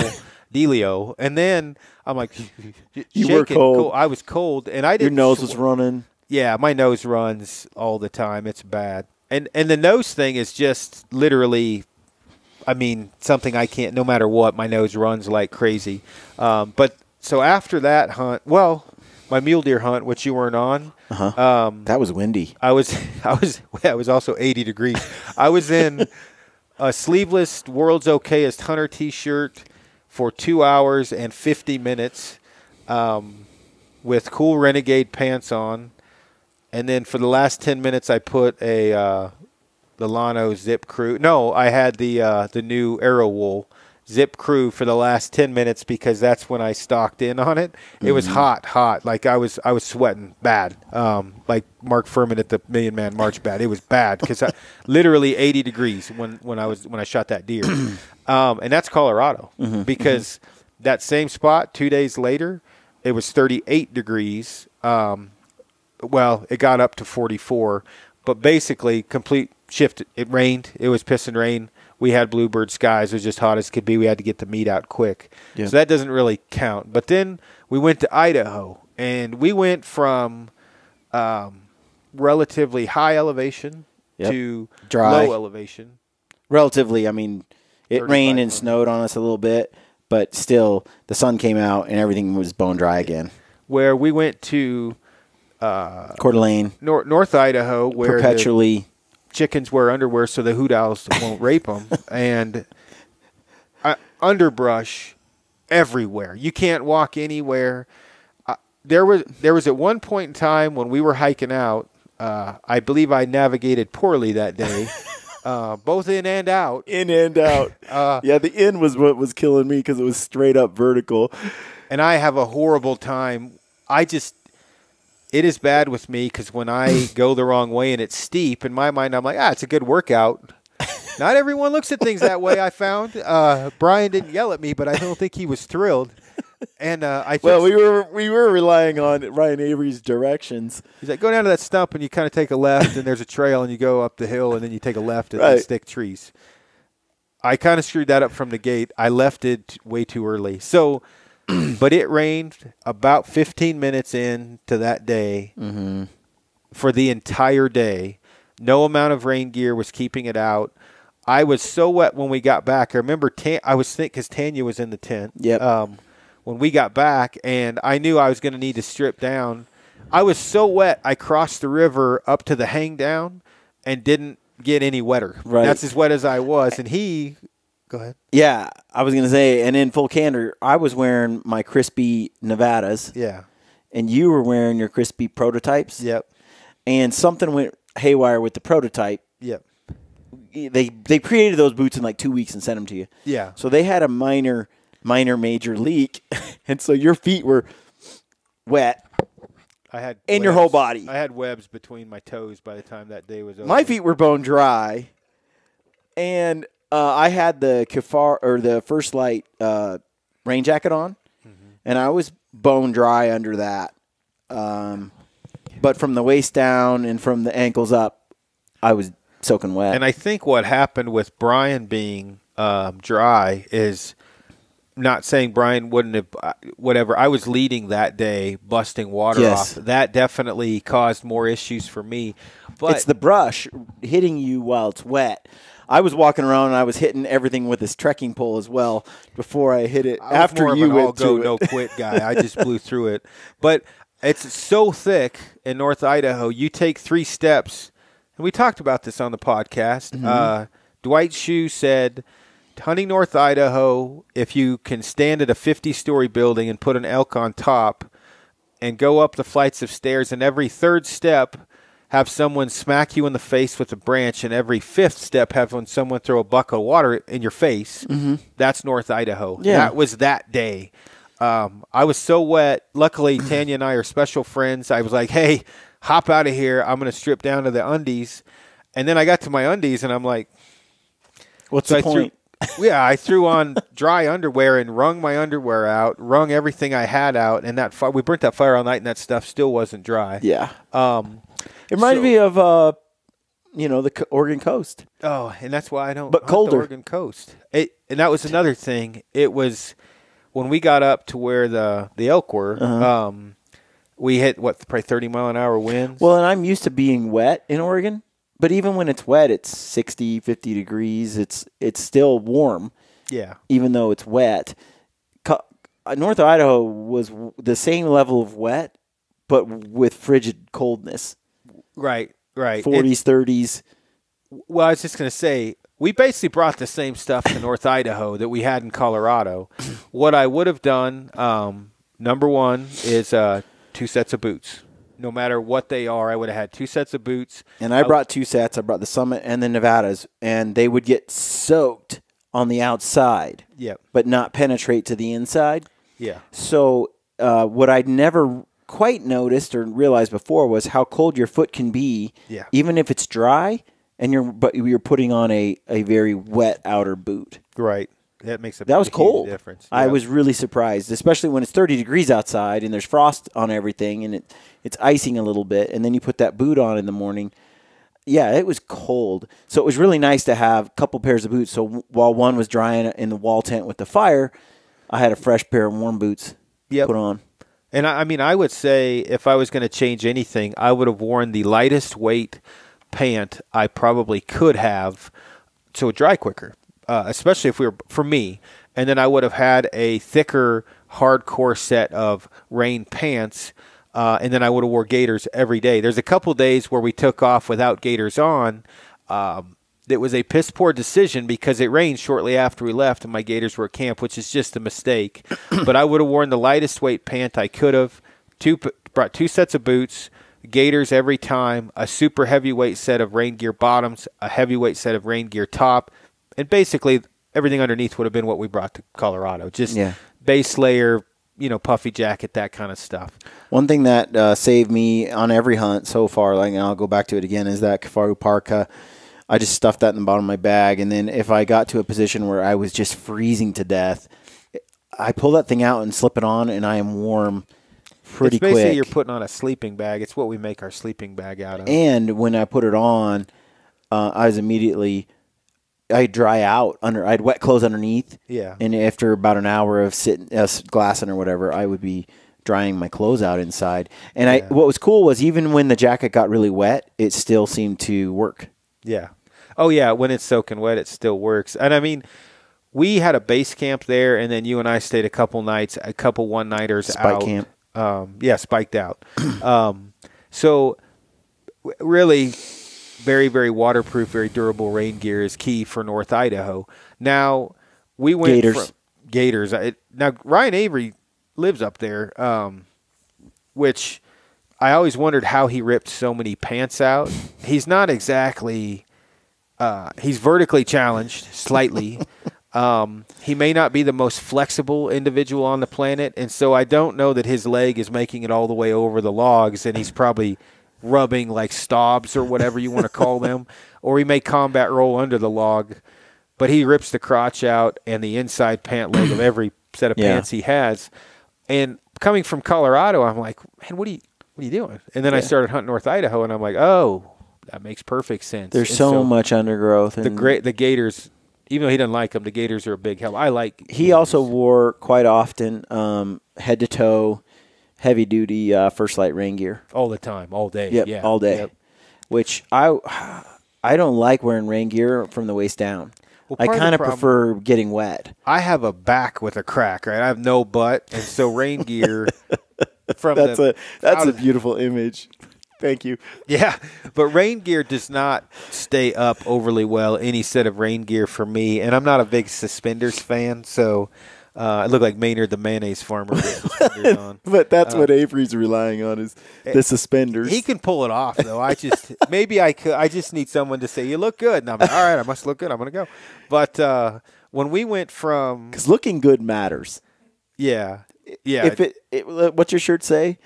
dealio, and then I'm like, You were shaking, cold. I was cold, and I Your didn't. Your nose was running. Yeah, my nose runs all the time. It's bad. And and the nose thing is just literally I mean, something I can't. No matter what, my nose runs like crazy. Um, but so after that hunt, well, my mule deer hunt, which you weren't on, um, That was windy. I was I was I was also 80 degrees. I was in a sleeveless World's Okayest Hunter T-shirt for two hours and 50 minutes, um, with Kuhl Renegade pants on, and then for the last 10 minutes I put a uh, the Llano Zip Crew. No, I had the uh, the new Aerowool Zip Crew for the last 10 minutes because that's when I stocked in on it. It was hot, hot. Like I was I was sweating bad. Um, like Mark Fuhrman at the Million Man March bad. It was bad because literally 80 degrees when when I was when I shot that deer. um, and that's Colorado because that same spot 2 days later it was 38 degrees. Um, well, it got up to 44, but basically complete shift. It rained. It was piss and rain. We had bluebird skies. It was just hot as could be. We had to get the meat out quick. Yeah. So that doesn't really count. But then we went to Idaho, and we went from um, relatively high elevation Yep. to Dry. low elevation. Relatively, I mean, it rained and snowed on us a little bit, but still, the sun came out and everything was bone dry again. Where we went to Coeur d'Alene, Nor- North Idaho, where the- perpetually. chickens wear underwear so the hoot owls won't rape them, and uh, underbrush everywhere. You can't walk anywhere. Uh, there was there was at one point in time when we were hiking out. Uh, I believe I navigated poorly that day, uh, both in and out. in and out. Uh, yeah, the in was what was killing me because it was straight up vertical. and I have a horrible time. I just, it is bad with me because when I go the wrong way and it's steep, in my mind, I'm like, ah, it's a good workout. Not everyone looks at things that way. I found uh, Brian didn't yell at me, but I don't think he was thrilled. And uh, I Well, we were we were relying on Ryan Avery's directions. he's like, go down to that stump and you kind of take a left, and there's a trail, and you go up the hill, and then you take a left and Right. stick trees. I kind of screwed that up from the gate. I left it way too early. So, but it rained about 15 minutes into that day for the entire day. No amount of rain gear was keeping it out. I was so wet when we got back. I remember Tan- I was thinking because Tanya was in the tent. Yep. Um, when we got back, and I knew I was going to need to strip down. I was so wet. I crossed the river up to the hang down, and didn't get any wetter. Right. That's as wet as I was. And he, go ahead. Yeah, I was gonna say, and in full candor, I was wearing my Crispi Nevadas, Yeah. and you were wearing your Crispi prototypes. Yep. And something went haywire with the prototype. Yep. They they created those boots in like two weeks and sent them to you. Yeah. So they had a minor, minor, major leak, and so your feet were wet. I had In your whole body. I had webs between my toes by the time that day was over. My feet were bone dry, and uh, I had the Kafar or the First Lite uh, rain jacket on, and I was bone dry under that. Um, but from the waist down and from the ankles up, I was soaking wet. And I think what happened with Brian being um, dry is not saying Brian wouldn't have uh, whatever. I was leading that day, busting water Yes. off. That definitely caused more issues for me. But it's the brush hitting you while it's wet. I was walking around and I was hitting everything with this trekking pole as well before I hit it. I was after more of you an went all go no quit guy. I just blew through it. But it's so thick in North Idaho. You take three steps, and we talked about this on the podcast. Mm-hmm. Uh, Dwight Schuh said, "Hunting North Idaho, if you can stand at a fifty-story building and put an elk on top, and go up the flights of stairs, and every third step." Have someone smack you in the face with a branch, and every fifth step have when someone throw a bucket of water in your face. That's North Idaho. Mm-hmm. Yeah. That was that day. Um, I was so wet. Luckily, Tanya and I are special friends. I was like, "Hey, hop out of here! I'm going to strip down to the undies." And then I got to my undies, and I'm like, What's so the I point? threw, yeah, I threw on dry underwear and wrung my underwear out, wrung everything I had out, and that fi- we burnt that fire all night, and that stuff still wasn't dry. yeah. Um. It reminded So- me of, uh, you know, the Oregon coast. Oh, and that's why I don't. But colder. Oregon coast. It, and that was another thing. It was when we got up to where the the elk were. Uh-huh. Um, we hit what probably thirty mile an hour winds. Well, and I'm used to being wet in Oregon, but even when it's wet, it's 60, 50 degrees. It's it's still warm, Yeah. even though it's wet. Uh, North Idaho was the same level of wet, but with frigid coldness. Right. Right. It- Forties, thirties. Well, I was just going to say, we basically brought the same stuff to North Idaho that we had in Colorado. What I would have done, um, number one, is uh, two sets of boots. No matter what they are, I would have had two sets of boots. And I brought two sets. I brought the Summit and the Nevadas, and they would get soaked on the outside, Yep. but not penetrate to the inside. Yeah. So uh, what I'd never quite noticed or realized before was how cold your foot can be, Yeah. even if it's dry, and you're but you're putting on a, a very wet outer boot. Right. That makes a That was cold. difference. I was really surprised, especially when it's 30 degrees outside and there's frost on everything and it it's icing a little bit, and then you put that boot on in the morning. Yeah, it was cold. So it was really nice to have a couple pairs of boots. So while one was drying in the wall tent with the fire, I had a fresh pair of warm boots Yep. put on. And I, I mean, I would say if I was going to change anything, I would have worn the lightest weight pant I probably could have to dry quicker, uh, especially if we were for me. And then I would have had a thicker, hardcore set of rain pants. Uh, and then I would have wore gaiters every day. There's a couple days where we took off without gaiters on. Um, it was a piss poor decision because it rained shortly after we left and my gators were at camp, which is just a mistake. but I would have worn the lightest weight pant I could have. Two brought two sets of boots, gators every time, a super heavyweight set of rain gear bottoms, a heavyweight set of rain gear top, and basically everything underneath would have been what we brought to Colorado. Just Yeah. base layer, you know, puffy jacket, that kind of stuff. One thing that uh, saved me on every hunt so far, like and I'll go back to it again, is that Kifaru Parka. I just stuffed that in the bottom of my bag, and then if I got to a position where I was just freezing to death, I pull that thing out and slip it on, and I am warm pretty it's basically quick. you're putting on a sleeping bag. It's what we make our sleeping bag out of. and when I put it on, uh, I was immediately I dry out under. I had wet clothes underneath. Yeah. And after about an hour of sitting, uh, glassing or whatever, I would be drying my clothes out inside. And I, what was cool was even when the jacket got really wet, it still seemed to work. Yeah. Oh yeah, when it's soaking wet, it still works. And I mean, we had a base camp there, and then you and I stayed a couple nights, a couple one nighters Spike out. camp. Um, yeah, spiked out. um, so really, very very waterproof, very durable rain gear is key for North Idaho. Now we went Gators. from Gators. I, now Ryan Avery lives up there, um, which I always wondered how he ripped so many pants out. He's not exactly. Uh, he's vertically challenged slightly. um, he may not be the most flexible individual on the planet, and so I don't know that his leg is making it all the way over the logs, and he's probably rubbing like stobs or whatever you want to call them, or he may combat roll under the log. But he rips the crotch out and the inside pant leg of every set of Yeah. pants he has. And coming from Colorado, I'm like, man, what do you, what are you doing? And then I started hunting North Idaho, and I'm like, oh, that makes perfect sense. There's And so, much undergrowth. The great the Gators, even though he doesn't like them, the Gators are a big help. I like. He also wore quite often um, head to toe, heavy duty uh, first lite rain gear. all the time, all day. Yep, yeah, all day. Yep. Which I I don't like wearing rain gear from the waist down. Well, I part of the kind of problem- prefer getting wet. I have a back with a crack, right? I have no butt, and so rain gear from That's the a that's a beautiful image. Thank you. Yeah, but rain gear does not stay up overly well. Any set of rain gear for me, and I'm not a big suspenders fan, so uh, I look like Maynard the mayonnaise farmer on. But that's what Avery's relying on is the suspenders. He can pull it off though. I just maybe I could. I just need someone to say you look good, and I'm like, all right, I must look good. I'm gonna go. But uh, when we went from because looking good matters. yeah, yeah, If it, it, what's your shirt say?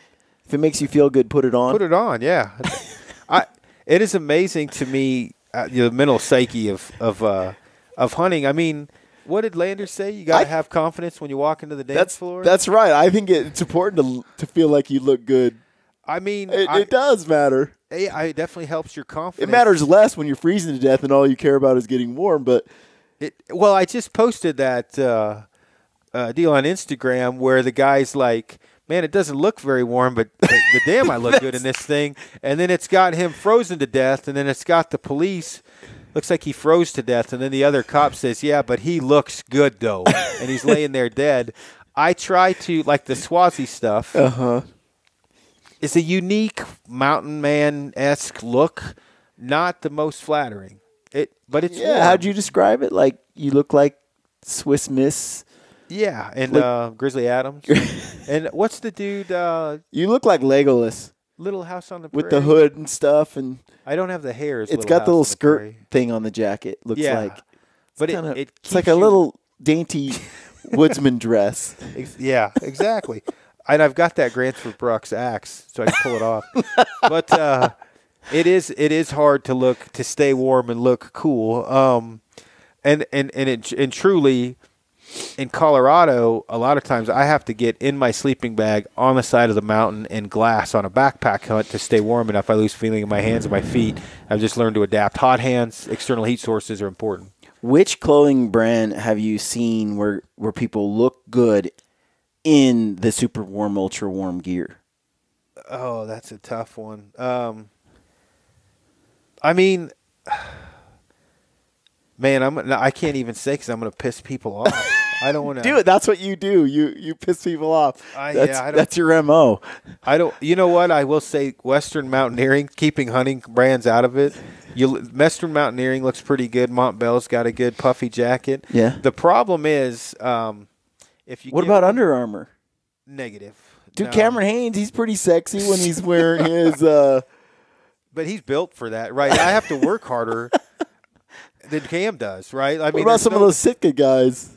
If it makes you feel good, put it on. put it on. Yeah, I. It is amazing to me uh, the mental psyche of of uh, of hunting. I mean, what did Landers say? You got to I- have confidence when you walk into the dance that's floor. that's right. I think it's important to to feel like you look good. I mean, It, I, it does matter. it, it definitely helps your confidence. It matters less when you're freezing to death and all you care about is getting warm. But It, well, I just posted that uh, uh, deal on Instagram where the guy's like, man, it doesn't look very warm, but, but, but damn, I look good in this thing. And then it's got him frozen to death, and then it's got the police. Looks like he froze to death, and then the other cop says, "Yeah, but he looks good though," and he's laying there dead. I try to like the Swazi stuff. Uh huh. It's a unique mountain man esque look, not the most flattering. It, but it's Yeah, warm. how'd you describe it? Like you look like Swiss Miss. Yeah, and Look- uh, Grizzly Adams. and what's the dude? Uh, You look like Legolas Little House on the Prairie. with the hood and stuff, and I don't have the hairs. it's got the little skirt thing on the jacket. Looks Yeah, like, but kinda- it, it it's like a you- little dainty woodsman dress. Ex- yeah, exactly. and I've got that Gransfors Bruks axe, so I can pull it off. but uh, it is it is hard to look to stay warm and look cool. Um, and and and it and truly. In Colorado, a lot of times I have to get in my sleeping bag on the side of the mountain in glass on a backpack hunt to stay warm enough. I lose feeling in my hands and my feet. I've just learned to adapt. Hot hands, external heat sources are important. Which clothing brand have you seen where where people look good in the super warm, ultra warm gear? Oh, that's a tough one. Um, I mean, man, I'm I can't even say because I'm going to piss people off. I don't want to Do it. That's what you do. You you piss people off. I- that's, yeah, I don't- that's your mo. I don't. You know what? I will say Western Mountaineering, keeping hunting brands out of it. You Western Mountaineering looks pretty good. Montbell's got a good puffy jacket. Yeah. The problem is, um, if you What about Under Armour? negative? Dude, No. Cameron Hanes, he's pretty sexy when he's wearing his. uh but he's built for that, right? I have to work harder than Cam does, right? I What mean, about some no- of those Sitka guys?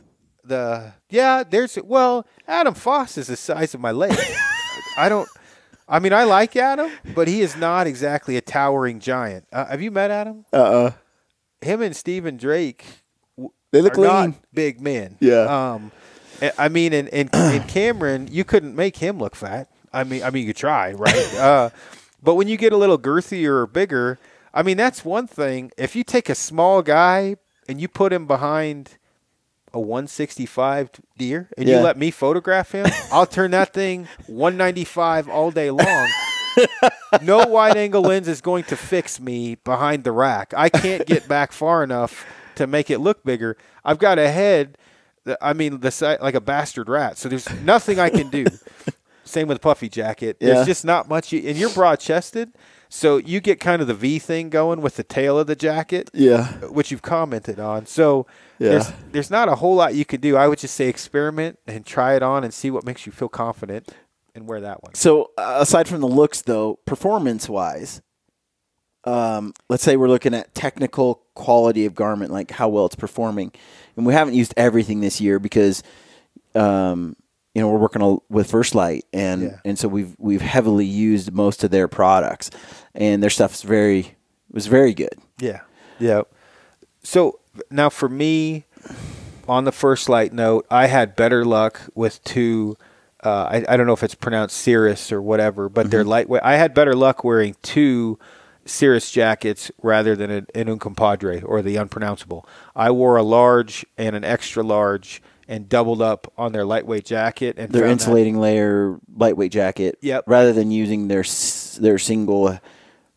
The yeah there's well adam foss is the size of my leg. I don't i mean i like adam but he is not exactly a towering giant. Uh, have you met adam? Uh uh him and stephen drake They look lean. big men. Yeah. um I- mean in, in, in cameron you couldn't make him look fat. I mean i mean you could try right? Uh but when you get a little girthier or bigger i mean that's one thing. If you take a small guy and you put him behind a 165 deer and Yeah. you let me photograph him, I'll turn that thing 195 all day long. no wide angle lens is going to fix me behind the rack. I can't get back far enough to make it look bigger. I've got a head, that, I mean, the like a bastard rat. So there's nothing I can do. Same with puffy jacket. Yeah. There's just not much. You, and you're broad chested, so you get kind of the V thing going with the tail of the jacket Yeah. which you've commented on. So Yeah. there's there's not a whole lot you could do. I would just say experiment and try it on and see what makes you feel confident and wear that one. So uh, aside from the looks, though, performance wise, um, let's say we're looking at technical quality of garment, like how well it's performing, and we haven't used everything this year because, um, you know, we're working with First Lite, and Yeah. and so we've we've heavily used most of their products, and their stuff's very was very good. Yeah. Yeah. So now for me, on the first lite note, I had better luck with two. Uh, I, I don't know if it's pronounced Cirrus or whatever, but they're lightweight. I had better luck wearing two Cirrus jackets rather than an, an Uncompadre or the unpronounceable. I wore a large and an extra large and doubled up on their lightweight jacket and Their found that- insulating layer, lightweight jacket, Yep. rather than using their their single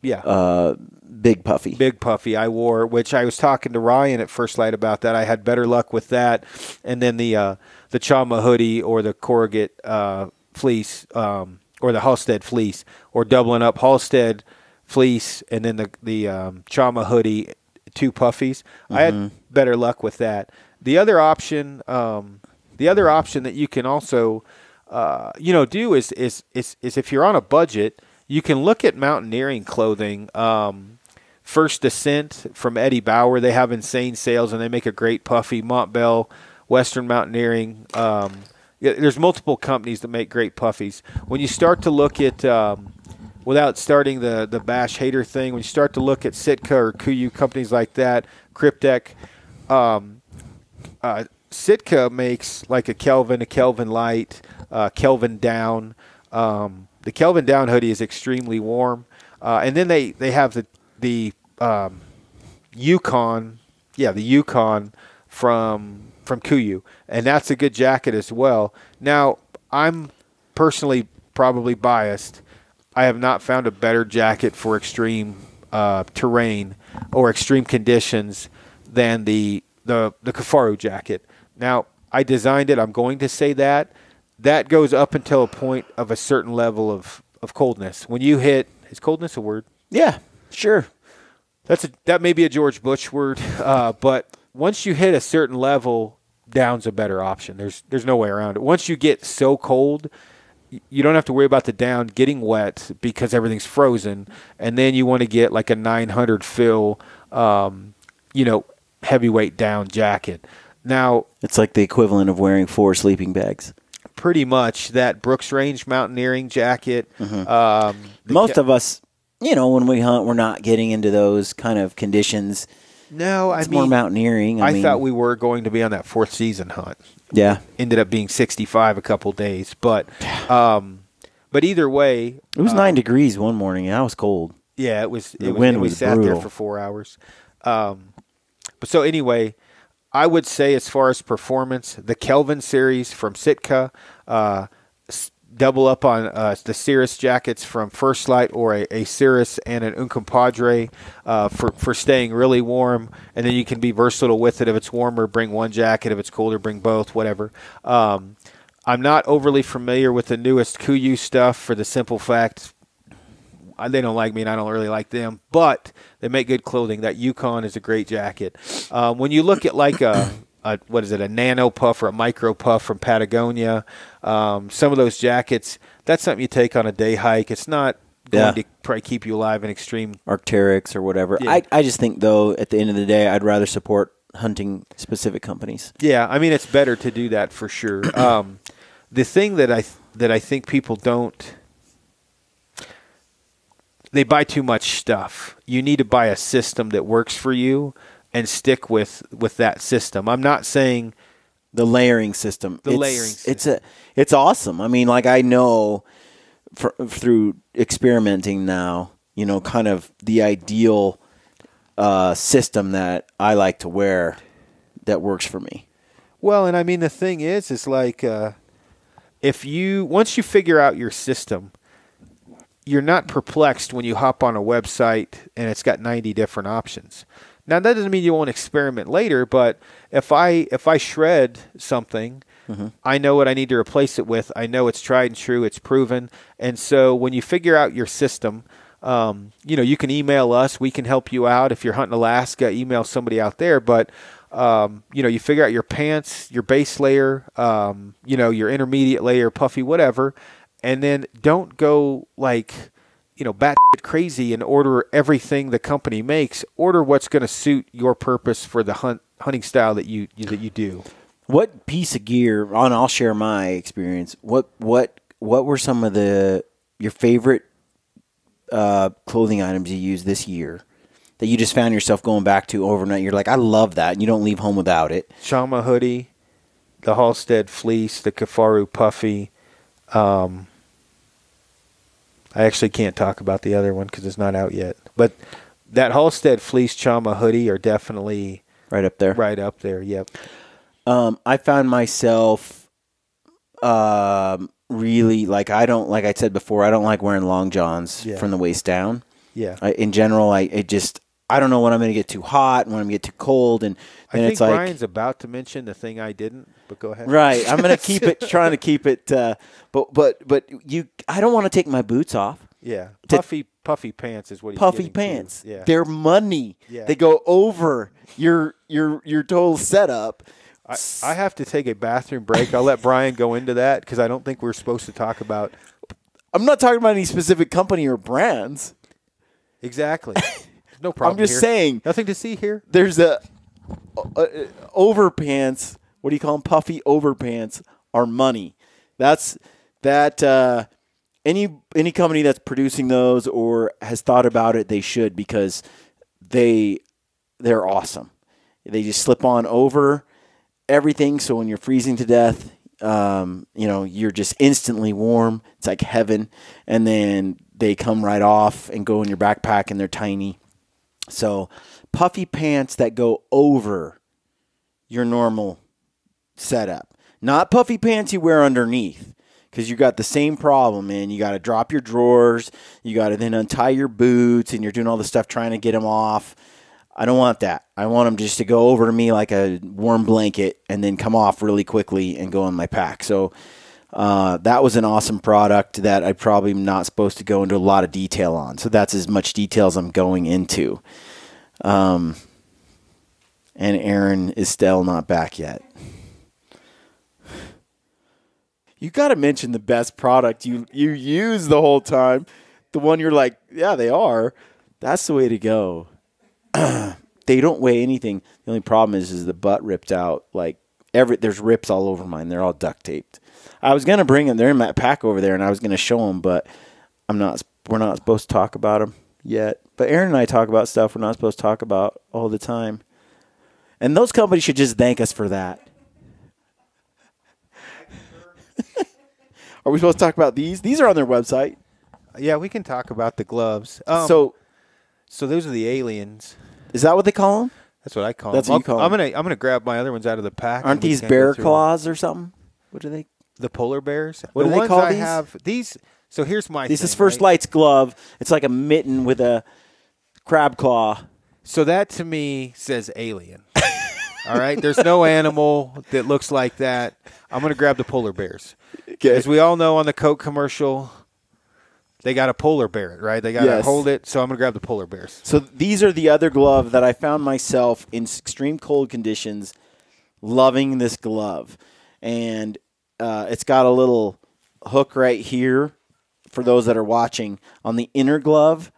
yeah, uh, big puffy. big puffy I wore, which I was talking to Ryan at First Lite about that. I had better luck with that, and then the uh, the Chama hoodie or the Corrugate uh, fleece um, or the Halstead fleece or doubling up Halstead fleece and then the the um, Chama hoodie, two puffies. I had better luck with that. The other option, um, the other option that you can also uh, you know do is, is is is if you're on a budget, you can look at mountaineering clothing. Um, First Descent from Eddie Bauer, they have insane sales and they make a great puffy. Montbell, Western Mountaineering. Um, there's multiple companies that make great puffies. When you start to look at um, without starting the the bash hater thing, when you start to look at Sitka or Kuiu companies like that, Kryptek, um, uh, Sitka makes like a Kelvin, a Kelvin Lite, uh, Kelvin Down. Um, the Kelvin Down hoodie is extremely warm, uh, and then they they have the the um, Yukon, yeah, the Yukon from from Kuiu, and that's a good jacket as well. Now I'm personally probably biased. I have not found a better jacket for extreme uh, terrain or extreme conditions than the the the Kifaru jacket. Now, I designed it. I'm going to say that that goes up until a point of a certain level of of coldness. When you hit is coldness a word? Yeah, sure. That's a, that may be a George Bush word, uh, but once you hit a certain level, down's a better option. There's there's no way around it. Once you get so cold, you don't have to worry about the down getting wet because everything's frozen, and then you want to get like a 900 fill, um, you know, heavyweight down jacket. Now, It's like the equivalent of wearing four sleeping bags. pretty much that Brooks Range mountaineering jacket. Um, Most ca- of us, you know, when we hunt, we're not getting into those kind of conditions. no, I It's mean, more mountaineering. I, I mean, thought we were going to be on that fourth season hunt. yeah, ended up being 65 a couple days but um but either way it was nine degrees one morning, and I was cold. yeah it was The it was, wind we was sat brutal. there for four hours um but so anyway i would say as far as performance the kelvin series from sitka uh double up on uh, the Cirrus jackets from First Lite or a, a Cirrus and an Uncompadre uh, for, for staying really warm. And then you can be versatile with it. If it's warmer, bring one jacket. If it's colder, bring both, whatever. Um, I'm not overly familiar with the newest Kuiu stuff for the simple fact they don't like me and I don't really like them, but they make good clothing. That Yukon is a great jacket. Um, when you look at like a, a what is it, a nano puff or a micro puff from Patagonia, um, some of those jackets, that's something you take on a day hike. It's not going Yeah. to probably keep you alive in extreme. Arc'teryx or whatever. Yeah. I, I just think though, at the end of the day, I'd rather support hunting specific companies. Yeah, I mean it's better to do that for sure. Um, the thing that I th- that I think people don't they buy too much stuff. You need to buy a system that works for you and stick with with that system. I'm not saying The layering system. The it's, layering It's a. It's awesome. I mean, like I know, for, through experimenting now, you know, kind of the ideal uh, system that I like to wear that works for me. Well, and I mean the thing is, is like uh, if you once you figure out your system, you're not perplexed when you hop on a website and it's got 90 different options. Now that doesn't mean you won't experiment later, but if I if I shred something, I know what I need to replace it with. I know it's tried and true, it's proven, and so when you figure out your system. Um, you know, you can email us. We can help you out. If you're hunting Alaska, email somebody out there. But um, you know, you figure out your pants, your base layer, um, you know, your intermediate layer, puffy, whatever, and then don't go like, you know, bat crazy and order everything the company makes. Order what's going to suit your purpose for the hunt hunting style that you that you do. What piece of gear? On I'll share my experience. What what what were some of the your favorite uh, clothing items you used this year that you just found yourself going back to overnight? You're like, I love that, and you don't leave home without it. Chama hoodie, the Halstead fleece, the Kifaru puffy. Um, I actually can't talk about the other one because it's not out yet. But that Halstead fleece Chama hoodie are definitely Right up there. right up there. Yep. Um, I found myself um, really like I don't like I said before. I don't like wearing long johns Yeah. from the waist down. Yeah. I, in general, I it just I don't know when I'm going to get too hot, and when I'm going to get too cold, and I think it's like Brian's about to mention the thing I didn't, but go ahead. right. I'm going to keep it, trying to keep it, uh, but but but you, I don't want to take my boots off. Yeah. Puffy puffy pants is what he's Puffy getting to. pants, Yeah. they're money. Yeah. They go over your your your total setup. I, I have to take a bathroom break. I'll let Brian go into that because I don't think we're supposed to talk about I'm not talking about any specific company or brands. exactly. No problem. just here. saying. Nothing to see here. there's a, a, a overpants. What do you call them? Puffy overpants are money. That's that. Uh, any any company that's producing those or has thought about it, they should because they they're awesome. They just slip on over everything. So when you're freezing to death, um, you know you're just instantly warm. It's like heaven. And then they come right off and go in your backpack, and they're tiny. So, puffy pants that go over your normal setup, not puffy pants you wear underneath, because you got the same problem, man. You got to drop your drawers, you got to then untie your boots, and you're doing all this stuff trying to get them off. I don't want that. I want them just to go over to me like a warm blanket and then come off really quickly and go in my pack. So uh, that was an awesome product that I probably am not supposed to go into a lot of detail on. So that's as much detail as I'm going into. Um, and Aaron is still not back yet. You got to mention the best product you you use the whole time. The one you're like, yeah, they are. That's the way to go. they don't weigh anything. The only problem is is the butt ripped out. Like every there's rips all over mine. They're all duct taped. I was gonna bring them. They're in my pack over there, and I was gonna show them, but I'm not. We're not supposed to talk about them yet. But Aaron and I talk about stuff we're not supposed to talk about all the time. And those companies should just thank us for that. are we supposed to talk about these? These are on their website. Yeah, we can talk about the gloves. Um, so so those are the aliens. is that what they call them? That's what I call That's them. what you call I'm 'em. gonna I'm gonna grab my other ones out of the pack. Aren't these bear claws or something? What are they? The polar bears. What the do they ones call I these? have these. So here's my. This thing, is First right? Light's glove. It's like a mitten with a crab claw. So that to me says alien. All right. There's no animal that looks like that. I'm gonna grab the polar bears. Okay. As we all know on the Coke commercial, they got a polar bear, right? They got to Yes. hold it. So I'm gonna grab the polar bears. So these are the other glove that I found myself in extreme cold conditions loving this glove. And uh, it's got a little hook right here for those that are watching on the inner glove.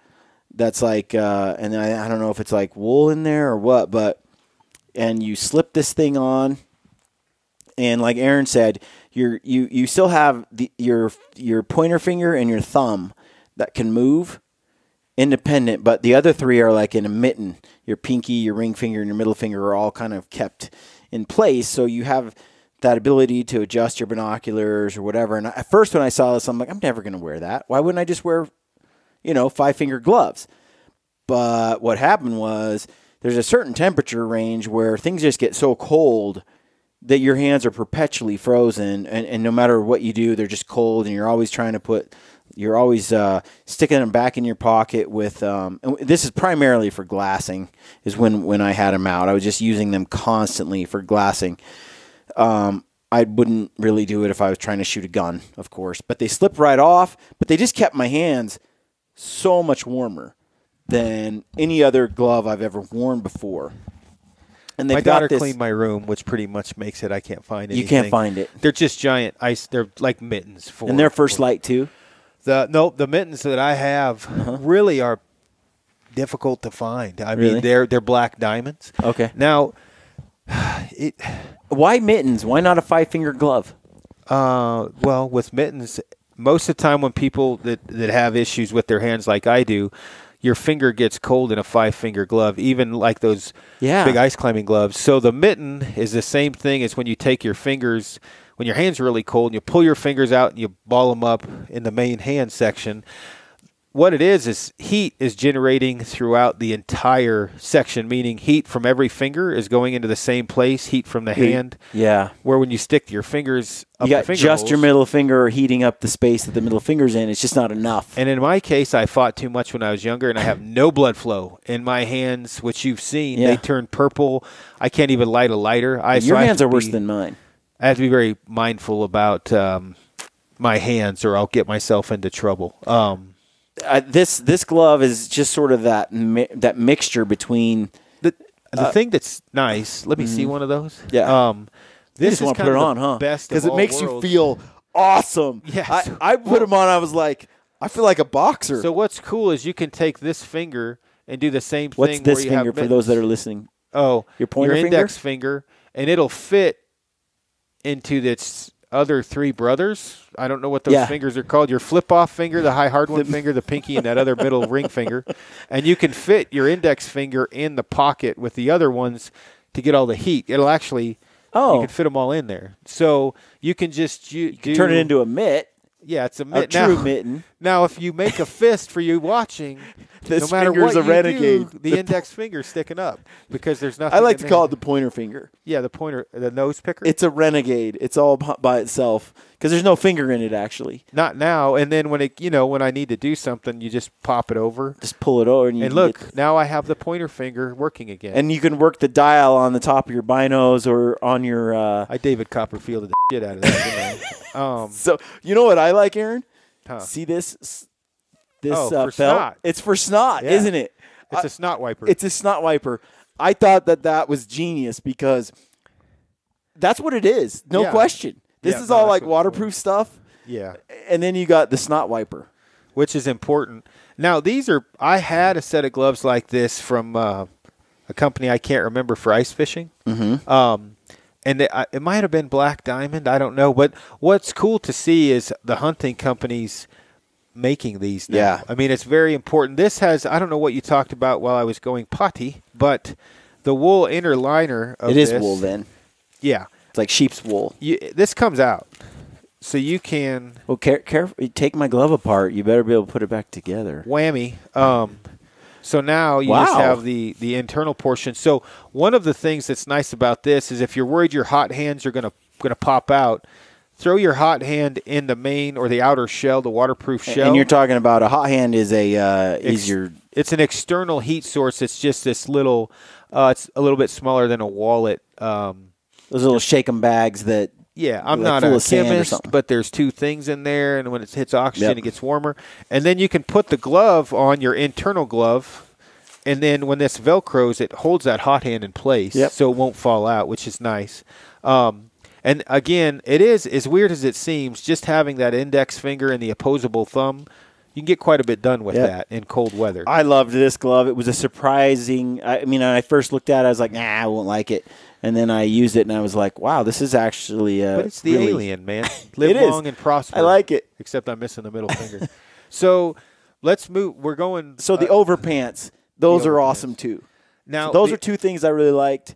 That's like, uh, and I, I don't know if it's like wool in there or what, but, and you slip this thing on. And like Aaron said, you're, you you still have the, your your pointer finger and your thumb that can move, independent, but the other three are like in a mitten. Your pinky, your ring finger, and your middle finger are all kind of kept in place. So you have that ability to adjust your binoculars or whatever. And at first, when I saw this, I'm like, I'm never going to wear that. Why wouldn't I just wear, you know, five finger gloves? But what happened was there's a certain temperature range where things just get so cold that your hands are perpetually frozen and, and no matter what you do they're just cold and you're always trying to put you're always uh, sticking them back in your pocket with um, this is primarily for glassing is when when i had them out i was just using them constantly for glassing um, i wouldn't really do it if i was trying to shoot a gun of course but they slip right off but they just kept my hands so much warmer than any other glove i've ever worn before and my daughter this, cleaned my room, which pretty much makes it I can't find it. You can't find it. They're just giant ice. They're like mittens for. and they're first for- light too The no, the mittens that I have really are difficult to find. I Uh-huh. Really? mean, they're they're black diamonds. Okay. Now, it Why mittens? Why not a five finger glove? uh well with mittens, most of the time when people that that have issues with their hands like I do. Your finger gets cold in a five finger glove, even like those Yeah. big ice climbing gloves. So the mitten is the same thing as when you take your fingers, when your hands are really cold, and you pull your fingers out and you ball them up in the main hand section. What it is is heat is generating throughout the entire section, meaning heat from every finger is going into the same place. Heat from the hand, Yeah. where when you stick your fingers up You got the finger just your middle finger heating up the space that the middle finger's in. It's just not enough. And in my case, I fought too much when I was younger, and I have no blood flow in my hands, which you've seen. Yeah. They turn purple. I can't even light a lighter. I, Your I have hands to are worse be- than mine. I have to be very mindful about um, my hands, or I'll get myself into trouble. Um, Uh, this this glove is just sort of that mi- that mixture between. the the thing that's nice. Let me see one of those. Uh, mm-hmm. Yeah. Um, You this just is put it on, the huh? Best Because it makes you feel awesome. Yes. I, I put them on. I was like, I feel like a boxer. So what's cool is you can take this finger and do the same thing. What's this where you have finger for those that are listening? Oh, Your pointer index finger, and it'll fit into its other three brothers. I don't know what those Yeah. fingers are called. Your flip off finger, the high hard one finger, the pinky, and that other middle ring finger. And you can fit your index finger in the pocket with the other ones to get all the heat. It'll actually, Oh. you can fit them all in there. So you can just you, You can turn it into a mitt. Yeah, it's a, mitt. a mitt- true now, mitten. Now, if you make a fist for you watching, This no matter finger's what a renegade. do, the index finger's sticking up because there's nothing. I like to there. call it the pointer finger. yeah, the pointer, the nose picker. It's a renegade. It's all by itself because there's no finger in it. Actually, not now. And then when it, you know, when I need to do something, you just pop it over. just pull it over and you And look, get- now I have the pointer finger working again. and you can work the dial on the top of your binos or on your. Uh, I David Copperfielded the shit out of that. Um, so you know what I like, Aaron? huh. See this this Oh, uh, felt? snot. It's for snot, Yeah. isn't it? It's I- a snot wiper. It's a snot wiper. I thought that that was genius because that's what it is. No Yeah. question. This Yeah, is no, all like waterproof stuff, yeah. and then you got the snot wiper. which is important. Now, these are I had a set of gloves like this from uh, a company I can't remember for ice fishing. Mm-hmm. Um, and I- it might have been Black Diamond. I don't know. But what's cool to see is the hunting companies making these. Now. Yeah. I mean, it's very important. This has I don't know what you talked about while I was going potty, but the wool inner liner. Of It is this- wool then. Yeah. It's like sheep's wool. You, this comes out, so you can Well, care, careful. Take my glove apart. You better be able to put it back together. whammy. Um, so now you just have the the internal portion. So one of the things that's nice about this is if you're worried your hot hands are gonna gonna pop out, throw your hot hand in the main or the outer shell, the waterproof shell. And you're talking about a hot hand is a uh, Ex- is your It's an external heat source. It's just this little. Uh, it's a little bit smaller than a wallet. Um, those little shake 'em bags that Yeah, I'm Like not a of sand or chemist, but there's two things in there, and when it hits oxygen, Yep. it gets warmer. And then you can put the glove on your internal glove, and then when this velcros, it holds that hot hand in place, Yep. so it won't fall out, which is nice. Um, and again, it is as weird as it seems. Just having that index finger and the opposable thumb, you can get quite a bit done with Yep. that in cold weather. I loved this glove. It was a surprising. I mean, when I first looked at it, I was like, nah, I won't like it. And then I used it, and I was like, wow, this is actually. Uh, but it's the really- alien, man. Live It is. long and prosper. I like it. except I'm missing the middle finger. So let's move. We're going. So the uh, overpants, those the are awesome too. now. So those the- are two things I really liked.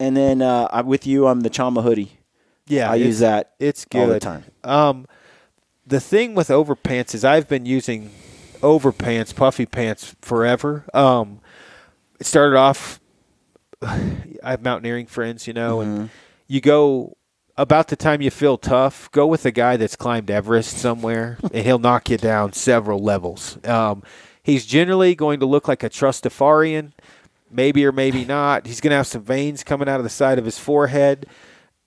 And then uh, I'm with you on the Chama hoodie. Yeah, I use that It's good all the time. Um, the thing with overpants is I've been using overpants, puffy pants forever. Um, it started off. I have mountaineering friends, you know, Mm-hmm. and you go about the time you feel tough. Go with a guy that's climbed Everest somewhere, and he'll knock you down several levels. Um, he's generally going to look like a Trustafarian, maybe or maybe not. He's going to have some veins coming out of the side of his forehead,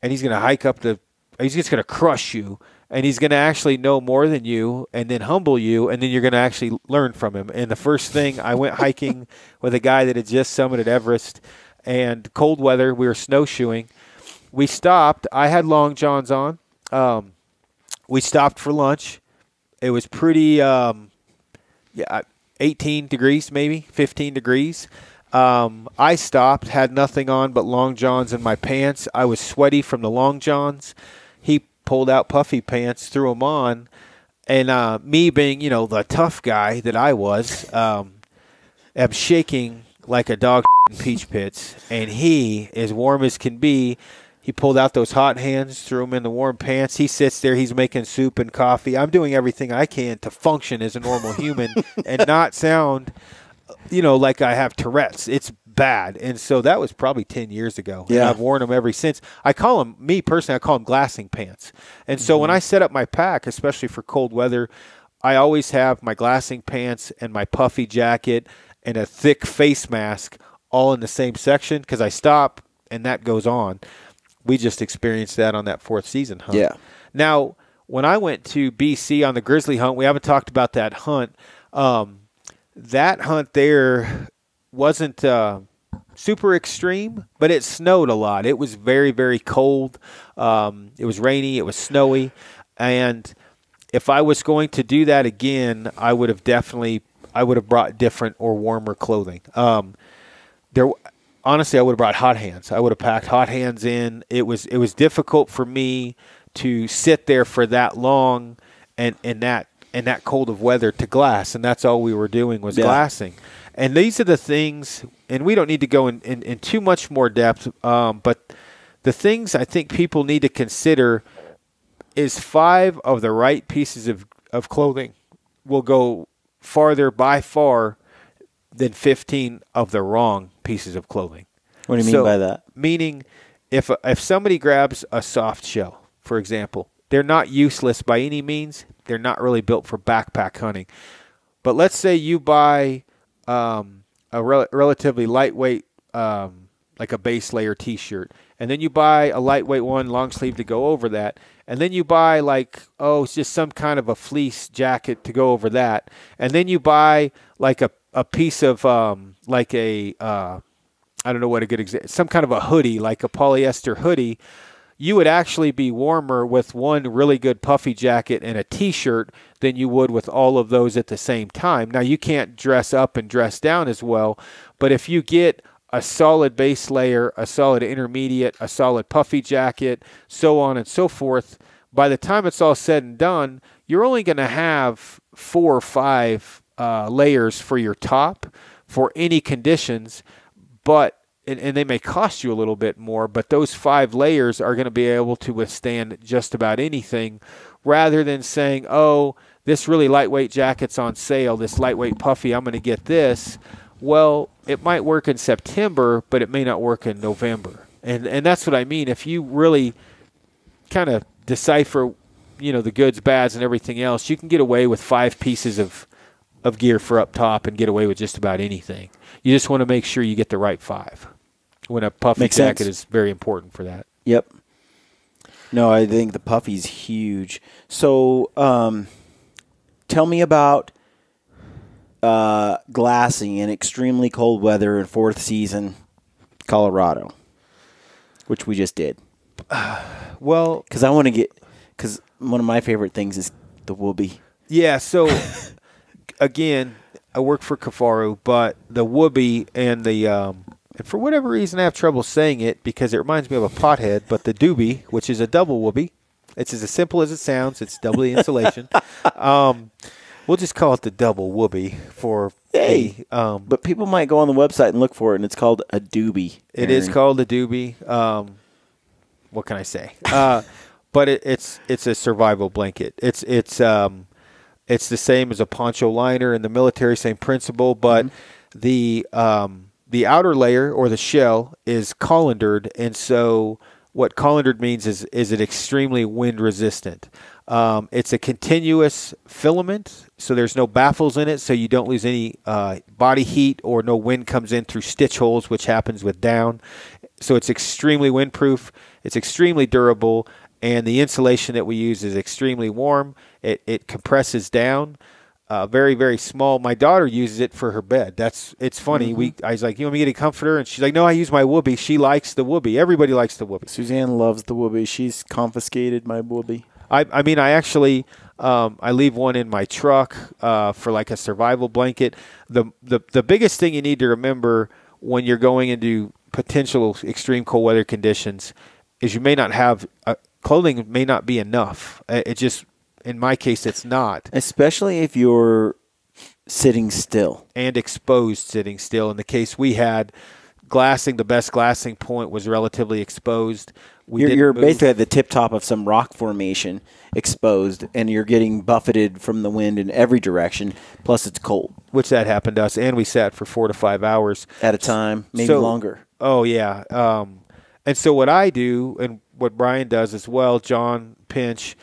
and he's going to hike up the. He's just going to crush you, and he's going to actually know more than you, and then humble you, and then you're going to actually learn from him. And the first thing I went hiking with a guy that had just summited Everest, and cold weather. We were snowshoeing. We stopped. I had long johns on. Um, we stopped for lunch. It was pretty. Um, yeah, 18 degrees, maybe 15 degrees. Um, I stopped, had nothing on but long johns and my pants. I was sweaty from the long johns. He pulled out puffy pants, threw them on, and uh, me being, you know, the tough guy that I was, um, am shaking like a dog in peach pits, and he, as warm as can be, he pulled out those hot hands, threw them in the warm pants. He sits there, he's making soup and coffee. I'm doing everything I can to function as a normal human and not sound, you know, like I have Tourette's. It's bad. And so that was probably 10 years ago. And Yeah. I've worn them ever since. I call them, me personally, I call them glassing pants. And so when I set up my pack, especially for cold weather, I always have my glassing pants and my puffy jacket and a thick face mask all in the same section because I stop and that goes on. We just experienced that on that fourth season hunt. Yeah. Now, when I went to BC on the grizzly hunt, we haven't talked about that hunt. Um, that hunt there wasn't uh, super extreme, but it snowed a lot. It was very, very cold. Um, it was rainy. It was snowy, and if I was going to do that again, I would have definitely I would have brought different or warmer clothing. Um, there, honestly, I would have brought hot hands. I would have packed hot hands in. It was it was difficult for me to sit there for that long and in that in that cold of weather to glass, and that's all we were doing was Yeah. glassing. And these are the things, and we don't need to go in, in, in too much more depth, um, but the things I think people need to consider is five of the right pieces of, of clothing will go farther by far than 15 of the wrong pieces of clothing. What do you mean by that? Meaning, if if somebody grabs a soft shell, for example, they're not useless by any means. They're not really built for backpack hunting. But let's say you buy um, a rel- relatively lightweight, um, like a base layer T-shirt, and then you buy a lightweight one, long sleeve to go over that, and then you buy like oh, it's just some kind of a fleece jacket to go over that, and then you buy like a a piece of um, like a uh, I don't know what a good example, some kind of a hoodie, like a polyester hoodie, you would actually be warmer with one really good puffy jacket and a t-shirt than you would with all of those at the same time. Now you can't dress up and dress down as well, but if you get a solid base layer, a solid intermediate, a solid puffy jacket, so on and so forth, by the time it's all said and done, you're only going to have four or five uh, layers for your top for any conditions but and, and they may cost you a little bit more, but those five layers are going to be able to withstand just about anything rather than saying, oh, this really lightweight jacket's on sale, this lightweight puffy, I'm going to get this. Well, it might work in September, but it may not work in November. And and that's what I mean. If you really kind of decipher, you know, the goods, bads, and everything else, you can get away with five pieces of of gear for up top and get away with just about anything. You just want to make sure you get the right five. When a puffy Makes jacket sense. is very important for that. Yep. No, I think the puffy's huge. So, um, tell me about uh, glassing in extremely cold weather in fourth season, Colorado, which we just did. Well, Because I want to get, because one of my favorite things is the Woobie. yeah. So again, I work for Kifaru, but the Woobie and the um, and for whatever reason I have trouble saying it because it reminds me of a pothead. But the doobie, which is a double Woobie, it's as simple as it sounds. It's double the insulation. um, we'll just call it the double Woobie for Hey. the, um, But people might go on the website and look for it, and it's called a doobie. It is Aaron. called a doobie. Um, what can I say? Uh, but it, it's it's a survival blanket. It's it's um, it's the same as a poncho liner in the military, same principle. But the um, the outer layer or the shell is calendered, and so what calendered means is is it extremely wind resistant. Um, it's a continuous filament, so there's no baffles in it, so you don't lose any uh, body heat or no wind comes in through stitch holes, which happens with down. So it's extremely windproof. It's extremely durable, and the insulation that we use is extremely warm. It it compresses down. Uh, very very small. My daughter uses it for her bed. That's it's funny. We I was like, you want me to get a comforter, and she's like, no, I use my Woobie. She likes the Woobie. Everybody likes the Woobie. Suzanne loves the Woobie. She's confiscated my Woobie. I, I mean, I actually um, I leave one in my truck uh, for like a survival blanket. The, the the biggest thing you need to remember when you're going into potential extreme cold weather conditions is you may not have uh, clothing may not be enough. Uh, It just in my case it's not Especially if you're sitting still. and exposed sitting still. In the case we had, glassing the best glassing point was relatively exposed. We you're you're basically at the tip top of some rock formation, exposed, and you're getting buffeted from the wind in every direction. Plus, it's cold which that happened to us, and we sat for four to five hours. at a time, maybe So- longer. Oh yeah. Um, and so what I do, and what Brian does as well, John Pinch,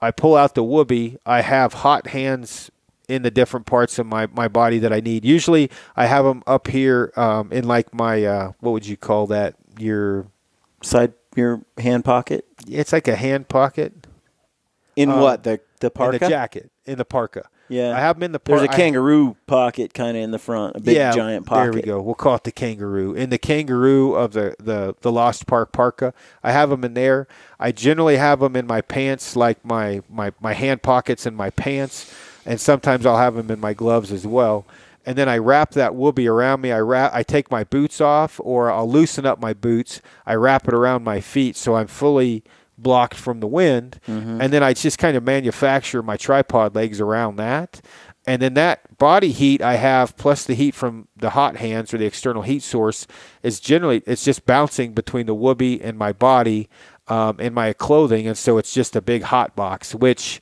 I pull out the Woobie. I have hot hands in the different parts of my, my body that I need. Usually, I have them up here um, in like my uh, what would you call that? Your Side your hand pocket it's like a hand pocket in Um, what the the in the jacket in the parka. Yeah, I have them in the. Pocket. There's a a I- kangaroo pocket kind of in the front, a big yeah, giant pocket. There we go. We'll call it the kangaroo. In the kangaroo of the, the, the Lost Park parka, I have them in there. I generally have them in my pants, like my, my, my hand pockets in my pants, and sometimes I'll have them in my gloves as well. And then I wrap that Woobie around me. I wrap. I take my boots off, or I'll loosen up my boots. I wrap it around my feet so I'm fully blocked from the wind. And then I just kind of manufacture my tripod legs around that. And then that body heat I have plus the heat from the hot hands or the external heat source is generally it's just bouncing between the Woobie and my body um, in my clothing, and so it's just a big hot box. Which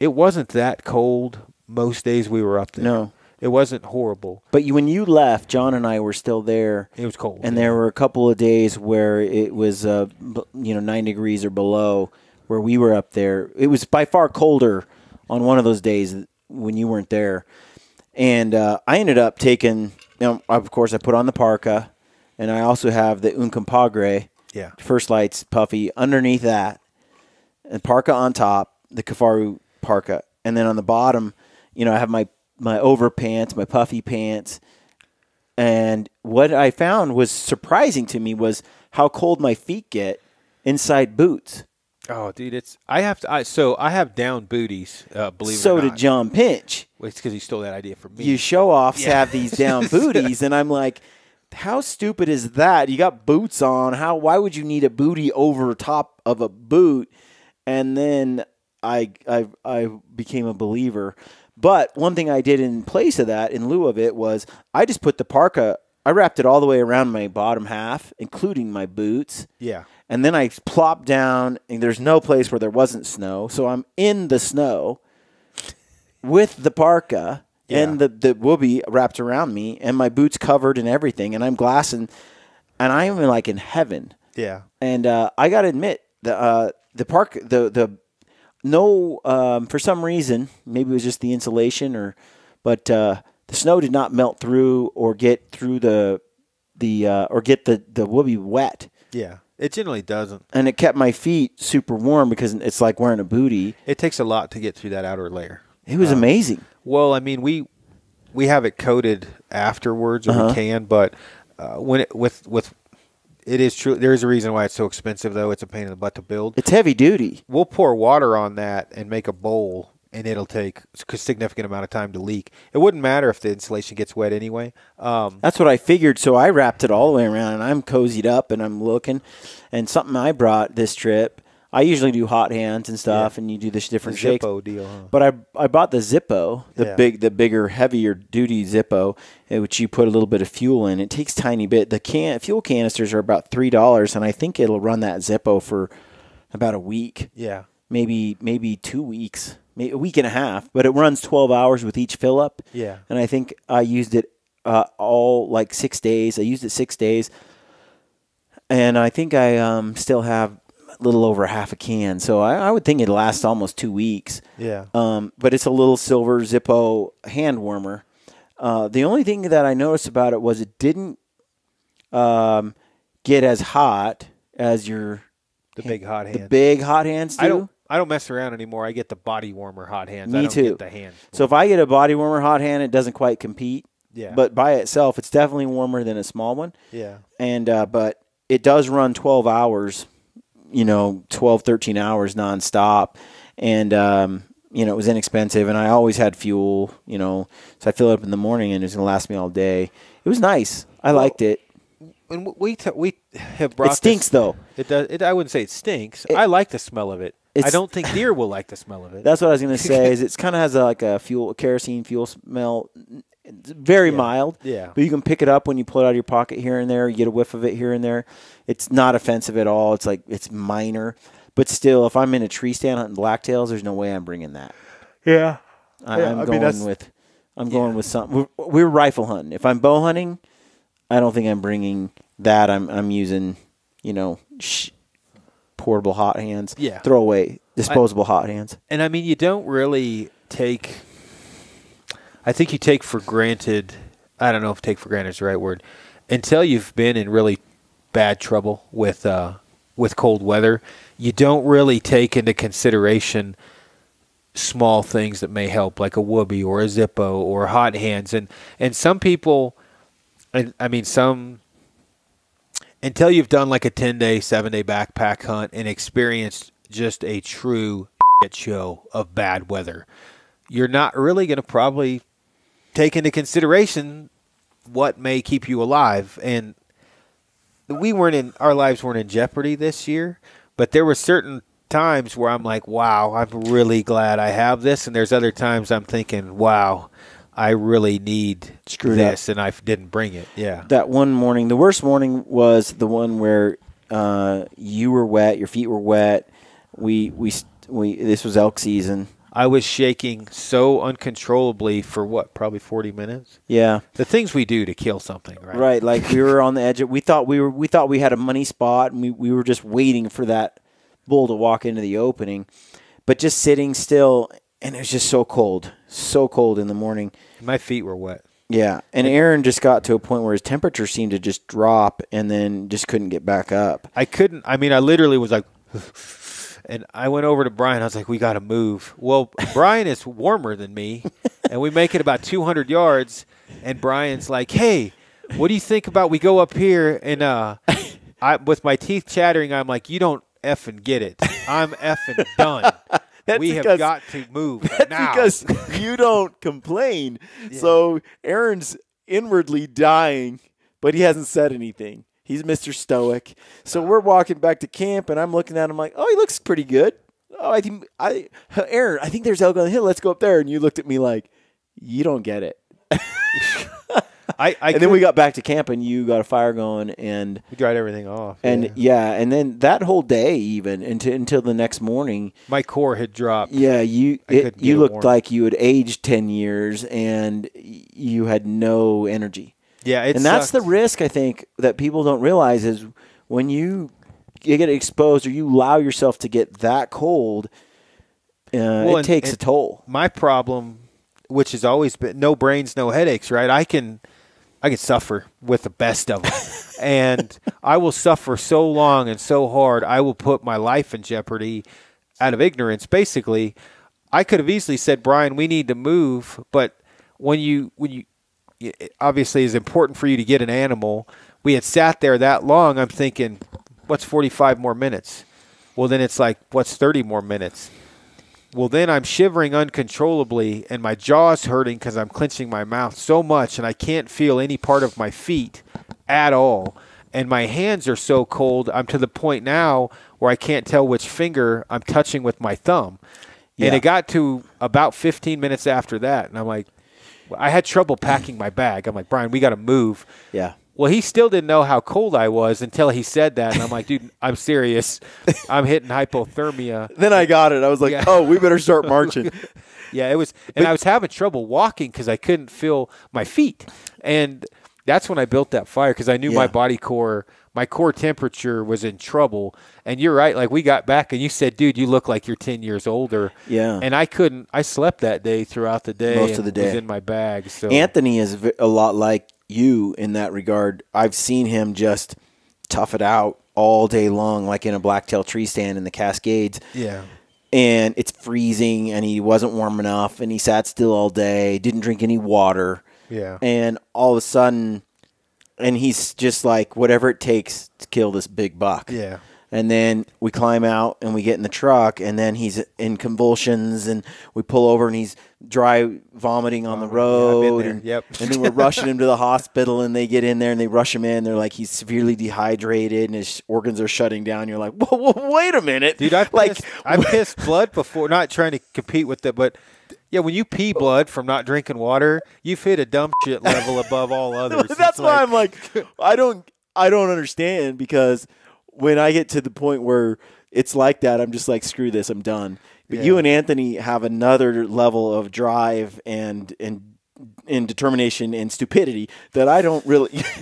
it wasn't that cold most days we were up there. No. It wasn't horrible. But you, when you left, John and I were still there. It was cold, and yeah. there were a couple of days where it was, uh, you know, nine degrees or below, where we were up there. It was by far colder on one of those days when you weren't there, and uh, I ended up taking. You know, of course, I put on the parka, and I also have the Uncompahgre. Yeah. First Lites puffy underneath that, and parka on top, the Kifaru parka, and then on the bottom, you know, I have my my over pants, my puffy pants, and what I found was surprising to me was how cold my feet get inside boots. Oh, dude, it's I have to. I, so I have down booties. Uh, believe so it or did. John Pinch. Well, It's because he stole that idea from me. You show offs have these down booties, and I'm like, how stupid is that? You got boots on. How? Why would you need a booty over top of a boot? And then I I I became a believer. But one thing I did in place of that, in lieu of it, was I just put the parka. I wrapped it all the way around my bottom half, including my boots. yeah, And then I plopped down, and there's no place where there wasn't snow. So I'm in the snow with the parka and the, the Woobie wrapped around me, and my boots covered and everything. And I'm glassing, and I'm like in heaven. yeah. And uh, I got to admit, the uh, the park, the the no, um, for some reason, maybe it was just the insulation, or but uh, the snow did not melt through or get through the the uh, or get the the Woobie wet Yeah, it generally doesn't. and it kept my feet super warm because it's like wearing a booty. It takes a lot to get through that outer layer. It was amazing. Well, I mean, we we have it coated afterwards, or Uh-huh. we can, but uh, when it with with it is true. There is a reason why it's so expensive, though. It's a pain in the butt to build. It's heavy duty. We'll pour water on that and make a bowl, and it'll take a significant amount of time to leak. It wouldn't matter if the insulation gets wet anyway. Um, That's what I figured. So I wrapped it all the way around, and I'm cozied up, and I'm looking. And something I brought this trip. I usually do hot hands and stuff, and you do this different shakes. Zippo deal, huh? But I I bought the Zippo, the Yeah. big, the bigger, heavier duty Zippo, eh, which you put a little bit of fuel in. It takes tiny bit. The can fuel canisters are about three dollars, and I think it'll run that Zippo for about a week. yeah, maybe maybe two weeks, maybe a week and a half. But it runs twelve hours with each fill up. Yeah. and I think I used it uh, all like six days. I used it six days, and I think I um, still have little over half a can. So I, I would think it lasts almost two weeks. yeah. Um, but it's a little silver Zippo hand warmer. Uh, the only thing that I noticed about it was it didn't um, get as hot as your the big hot the big hot hands do. I don't. I don't mess around anymore. I get the body warmer hot hands. I Me don't too. Get the hand. So if I get a body warmer hot hand, it doesn't quite compete. Yeah. But by itself, it's definitely warmer than a small one. Yeah. And uh, but it does run 12 hours, you know, 12, 13 hours nonstop. And um, you know, it was inexpensive, and I always had fuel. You know, so I fill it up in the morning, and it's gonna last me all day. It was nice. I liked it. And we t- we have brought. It stinks this- though. It does. It, I wouldn't say it stinks. I like the smell of it. I don't think deer will like the smell of it. That's what I was gonna say. is it's kind of has a, like a fuel kerosene fuel smell. It's very mild. Yeah. But you can pick it up when you pull it out of your pocket here and there. You get a whiff of it here and there. It's not offensive at all. It's like it's minor, but still, if I'm in a tree stand hunting blacktails, there's no way I'm bringing that. yeah. I, Yeah, I'm I going that's- with. I'm going with something. We're, we're rifle hunting. If I'm bow hunting, I don't think I'm bringing that. I'm I'm using, you know, sh- portable hot hands. Yeah. Throwaway disposable hot hands. And I mean, you don't really take. I think you take for granted. I don't know if take for granted is the right word. Until you've been in really bad trouble with uh, with cold weather, you don't really take into consideration small things that may help, like a Woobie or a Zippo or hot hands. And and some people, and I mean some until you've done like a 10 day, 7 day backpack hunt and experienced just a true show of bad weather, you're not really going to probably take into consideration what may keep you alive. And we weren't in, our lives weren't in jeopardy this year, but there were certain times where I'm like, wow, I'm really glad I have this. And there's other times I'm thinking, wow, I really need Screwed up. this, and I didn't bring it. Yeah. that one morning, the worst morning was the one where Uh, you were wet. Your feet were wet. We we we. This was elk season. I was shaking so uncontrollably for what, probably 40 minutes. Yeah. The things we do to kill something, right? Right, like we were on the edge. Of, we thought we were. We thought we had a money spot, and we, we were just waiting for that bull to walk into the opening, but just sitting still, and it was just so cold, so cold in the morning. My feet were wet. Yeah, and Aaron just got to a point where his temperature seemed to just drop, and then just couldn't get back up. I couldn't. I mean, I literally was like, and I went over to Brian. I was like, "We got to move." Well, Brian is warmer than me, and we make it about 200 yards, and Brian's like, "Hey, what do you think about we go up here?" And uh, I, with my teeth chattering, I'm like, "You don't effing get it. I'm effing done. That's we have got to move That's now." because you don't complain. So Aaron's inwardly dying, but he hasn't said anything. He's Mr. Stoic. So we're walking back to camp, and I'm looking at him like, "Oh, he looks pretty good." Oh, I think I, Aaron, I think there's elk on the hill. Let's go up there. And you looked at me like, "You don't get it." I, I and then we got back to camp, and you got a fire going, and we dried everything off. and yeah. yeah, and then that whole day, even until until the next morning, my core had dropped. Yeah, you I it, couldn't you looked warm. like you had aged ten years, and you had no energy. Yeah, and that's the risk I think that people don't realize is when you you get exposed or you allow yourself to get that cold, uh, Well, it and- takes a toll. My problem, which has always been no brains, no headaches, right? I can, I can suffer with the best of them, and I will suffer so long and so hard. I will put my life in jeopardy out of ignorance. Basically, I could have easily said, Brian, we need to move, but when you when you obviously is important for you to get an animal. We had sat there that long. I'm thinking, what's 45 more minutes? Well, then it's like, what's 30 more minutes? Well, then I'm shivering uncontrollably and my jaw's hurting because I'm clenching my mouth so much and I can't feel any part of my feet at all. And my hands are so cold, I'm to the point now where I can't tell which finger I'm touching with my thumb. And it got to about 15 minutes after that. And I'm like, I had trouble packing my bag. I'm like, Brian, we got to move. Yeah. Well, he still didn't know how cold I was until he said that. And I'm like, dude, I'm serious. I'm hitting hypothermia. Then I got it. I was like, Yeah. oh, we better start marching. Yeah, it was, and I was having trouble walking because I couldn't feel my feet, and that's when I built that fire because I knew my body core, my core temperature was in trouble. And you're right, like we got back and you said, "Dude, you look like you're ten years older." Yeah. and I couldn't. I slept that day throughout the day. Most of the was day. in my bag. So Anthony is a lot like you in that regard. I've seen him just tough it out all day long, like in a blacktail tree stand in the Cascades. yeah, and it's freezing and he wasn't warm enough and he sat still all day didn't drink any water yeah, and all of a sudden and he's just like whatever it takes to kill this big buck yeah. and then we climb out and we get in the truck and then he's in convulsions and we pull over and he's dry vomiting on the Vomiting. Yeah, I've been road there. and, Yep. and then we're rushing him to the hospital and they get in there and they rush him in they're like he's severely dehydrated and his organs are shutting down you're like whoa, whoa wait a minute Dude, I've like I've pissed blood before. Not trying to compete with it, but yeah, when you pee blood from not drinking water, you've hit a dumb shit level above all others. That's It's why like- I'm like, I don't, I don't understand because when I get to the point where it's like that, I'm just like, screw this, I'm done. But you and Anthony have another level of drive and and and determination and stupidity that I don't really.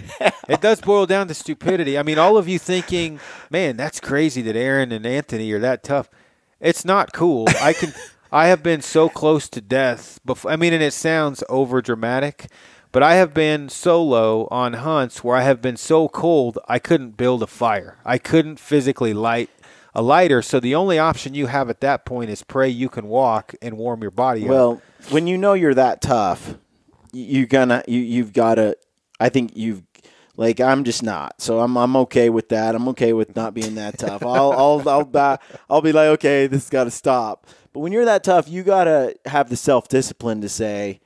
It does boil down to stupidity. I mean, all of you thinking, man, that's crazy that Aaron and Anthony are that tough. It's not cool. I can. I have been so close to death before. I mean, and it sounds over dramatic, but I have been solo on hunts where I have been so cold I couldn't build a fire. I couldn't physically light a lighter. So the only option you have at that point is pray you can walk and warm your body up. well, when you know you're that tough, you're gonna you you've got to. I think you've. Like I'm just not, so I'm I'm okay with that. I'm okay with not being that tough. I'll I'll I'll I'll be like, okay, this has got to stop. But when you're that tough, you gotta have the self discipline to say,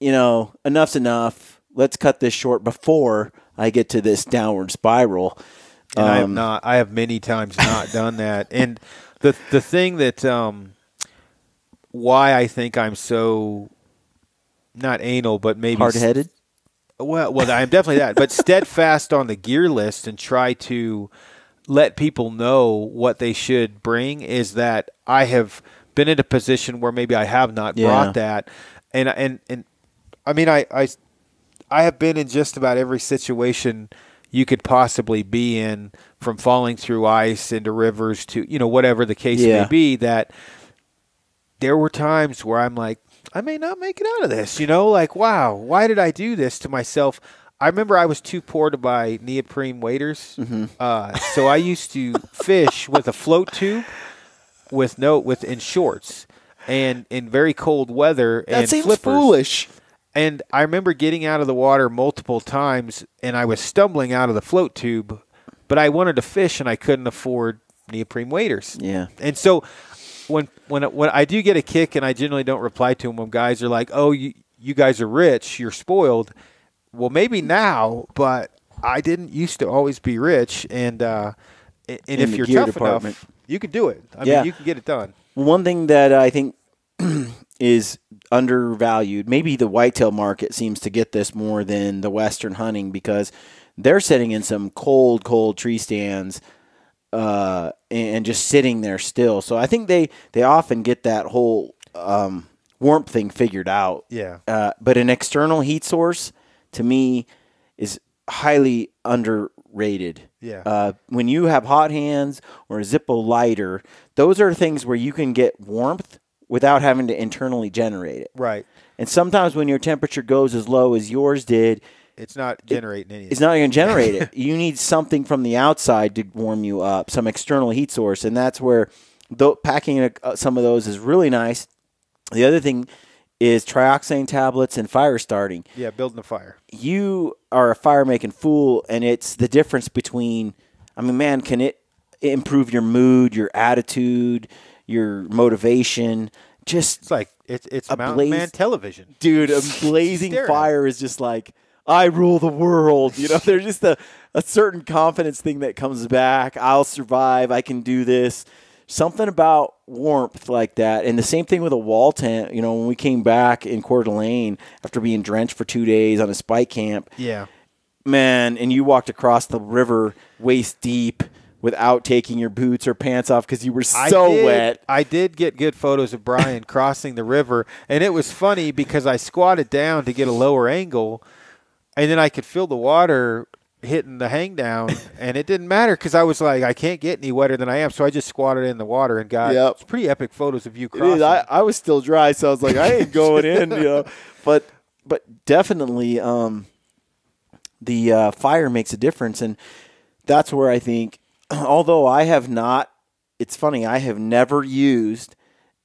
you know, enough's enough. Let's cut this short before I get to this downward spiral. and I have Um, not. I have many times not done that. And the the thing that um, why I think I'm so not anal, but maybe hard headed. well, well, I'm definitely that, but steadfast on the gear list and try to let people know what they should bring is that I have been in a position where maybe I have not Yeah. brought that, and and and I mean I I I have been in just about every situation you could possibly be in, from falling through ice into rivers to you know whatever the case Yeah. may be. That there were times where I'm like, I may not make it out of this. You know, like wow, why did I do this to myself? I remember I was too poor to buy neoprene waders, uh, so I used to fish with a float tube with no with in shorts and in very cold weather That and seems flippers. foolish. And I remember getting out of the water multiple times, and I was stumbling out of the float tube, but I wanted to fish, and I couldn't afford neoprene waders. Yeah. And so when when when I do get a kick, and I generally don't reply to them when guys are like, "Oh, you you guys are rich, you're spoiled." Well, maybe now, but I didn't used to always be rich, and uh, and In if you're tough department. enough, you can do it. I Yeah. mean, you can get it done. One thing that I think is undervalued, maybe the whitetail market seems to get this more than the western hunting because they're sitting in some cold, cold tree stands uh, and just sitting there still. So I think they they often get that whole um, warmth thing figured out. Yeah. Uh, but an external heat source, to me, is highly underrated. Yeah. Uh, when you have hot hands or a Zippo lighter, those are things where you can get warmth without having to internally generate it. Right. And sometimes when your temperature goes as low as yours did, It's not generating any. it's not going to generate it. You need something from the outside to warm you up, some external heat source, and that's where though packing uh, some of those is really nice. The other thing is trioxane tablets and fire starting. yeah, building a fire. You are a fire making fool, and it's the difference between. I mean, man, can it improve your mood, your attitude, your motivation? Just It's like it's it's A Mountain blaze- Man television. dude, a blazing fire is just like I rule the world. You know, there's just a, a certain confidence thing that comes back. I'll survive. I can do this. Something about warmth like that, and the same thing with a wall tent. You know, when we came back in Coeur d'Alene after being drenched for two days on a spike camp, Yeah. man, and you walked across the river waist deep without taking your boots or pants off because you were I so did- wet. I did get good photos of Brian crossing the river, and it was funny because I squatted down to get a lower angle, and then I could feel the water hitting the hang down, and it didn't matter because I was like, I can't get any wetter than I am, so I just squatted in the water and got Yep. it's pretty epic photos of you crossing. I, I was still dry, so I was like, I ain't going in, you know. But but definitely, um, the uh, fire makes a difference, and that's where I think. Although I have not, it's funny. I have never used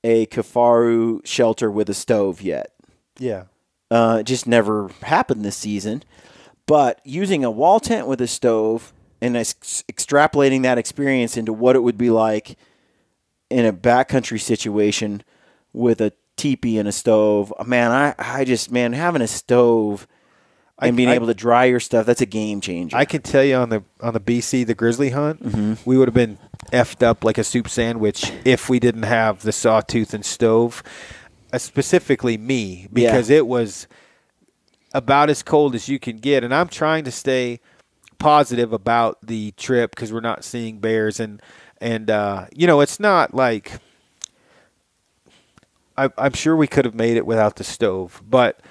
a Kifaru shelter with a stove yet. yeah. Uh, it just never happened this season. But using a wall tent with a stove and ex- extrapolating that experience into what it would be like in a backcountry situation with a teepee and a stove, man, I, I just, man, having a stove and being I- able to dry your stuff, that's a game changer. I can tell you on the on the BC the grizzly hunt, Mm-hmm. we would have been effed up like a soup sandwich if we didn't have the sawtooth and stove. Uh, specifically me because it was about as cold as you can get, and I'm trying to stay positive about the trip because we're not seeing bears and and uh, you know it's not like I, I'm sure we could have made it without the stove, but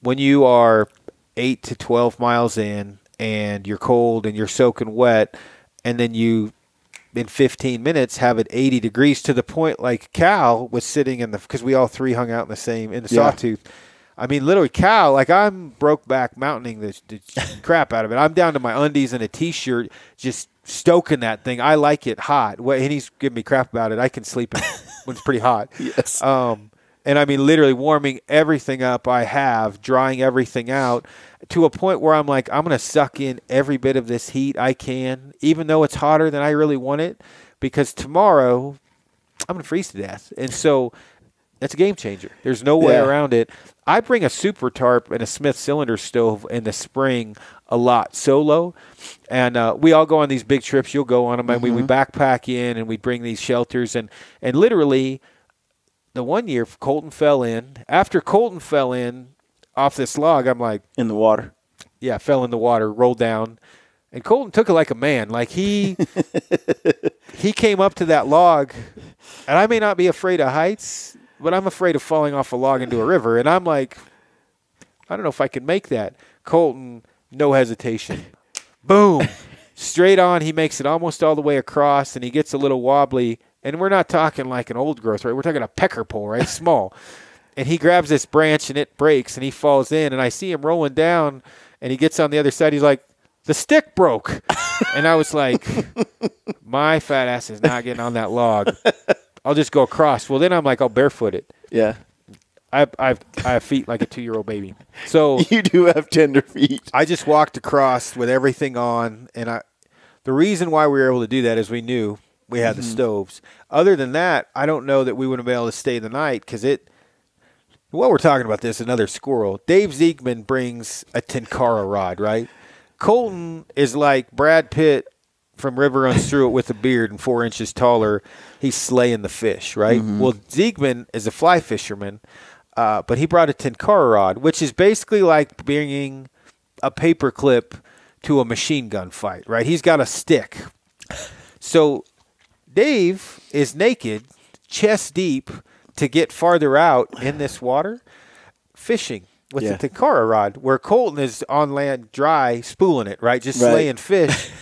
when you are eight to twelve miles in and you're cold and you're soaking wet, and then you in 15 minutes have it 80 degrees to the point like Cal was sitting in the because we all three hung out in the same in the Yeah. sawtooth. I mean, literally, Cal, like I'm broke back mountaining the, the crap out of it. I'm down to my undies and a t-shirt, just stoking that thing. I like it hot. Well, and he's giving me crap about it. I can sleep in when it's pretty hot. Yes. Um, and I mean, literally warming everything up I have, drying everything out to a point where I'm like, I'm going to suck in every bit of this heat I can, even though it's hotter than I really want it, because tomorrow I'm going to freeze to death. And so that's a game changer. There's no way Yeah. around it. I bring a super tarp and a Smith cylinder stove in the spring a lot solo, and uh, we all go on these big trips. You'll go on them, and we, we backpack in and we bring these shelters and and literally the one year Colton fell in. After Colton fell in off this log, I'm like, in the water. yeah, fell in the water, rolled down, And Colton took it like a man. Like he he came up to that log, and I may not be afraid of heights, but I'm afraid of falling off a log into a river. And I'm like, I don't know if I can make that. Colton, no hesitation. Boom. Straight on, he makes it almost all the way across, and he gets a little wobbly. And we're not talking like an old growth, right? We're talking a pecker pole, right? Small. and he grabs this branch and it breaks, and he falls in. And I see him rolling down, and he gets on the other side. He's like, the stick broke. and I was like, my fat ass is not getting on that log. I'll just go across. Well, then I'm like, I'll barefoot it. Yeah. I, I've, I have feet like a two year old baby. So You do have tender feet. I just walked across with everything on, and I. The reason why we were able to do that is we knew we had the mm-hmm. stoves. Other than that, I don't know that we would have been able to stay the night because it. While we're talking about this, another squirrel. Dave Ziegman brings a Tenkara rod, right? Colton is like Brad Pitt from River Runs Through It with a beard and four inches taller. He's slaying the fish, right? Well, Ziegman is a fly fisherman, uh, but he brought a Tenkara rod, which is basically like bringing a paperclip to a machine gun fight, right? He's got a stick. So Dave is naked, chest deep, to get farther out in this water, fishing with Yeah. the Tenkara rod, where Colton is on land dry, spooling it, right? Just Right. slaying fish.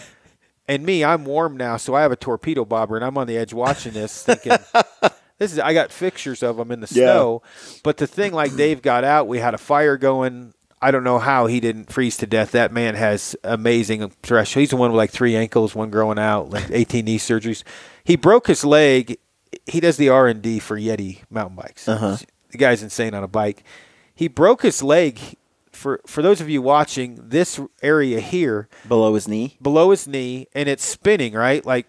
and me, I'm warm now, so I have a torpedo bobber, and I'm on the edge watching this, thinking, this is. I got pictures of them in the Yeah. snow, but the thing, like Dave got out, we had a fire going. I don't know how he didn't freeze to death. That man has amazing threshold. He's the one with like three ankles, one growing out, like 18 knee surgeries. He broke his leg. He does the R and D for Yeti mountain bikes. Uh-huh. The guy's insane on a bike. He broke his leg. For for those of you watching, this area here Below his knee. below his knee and it's spinning, right? Like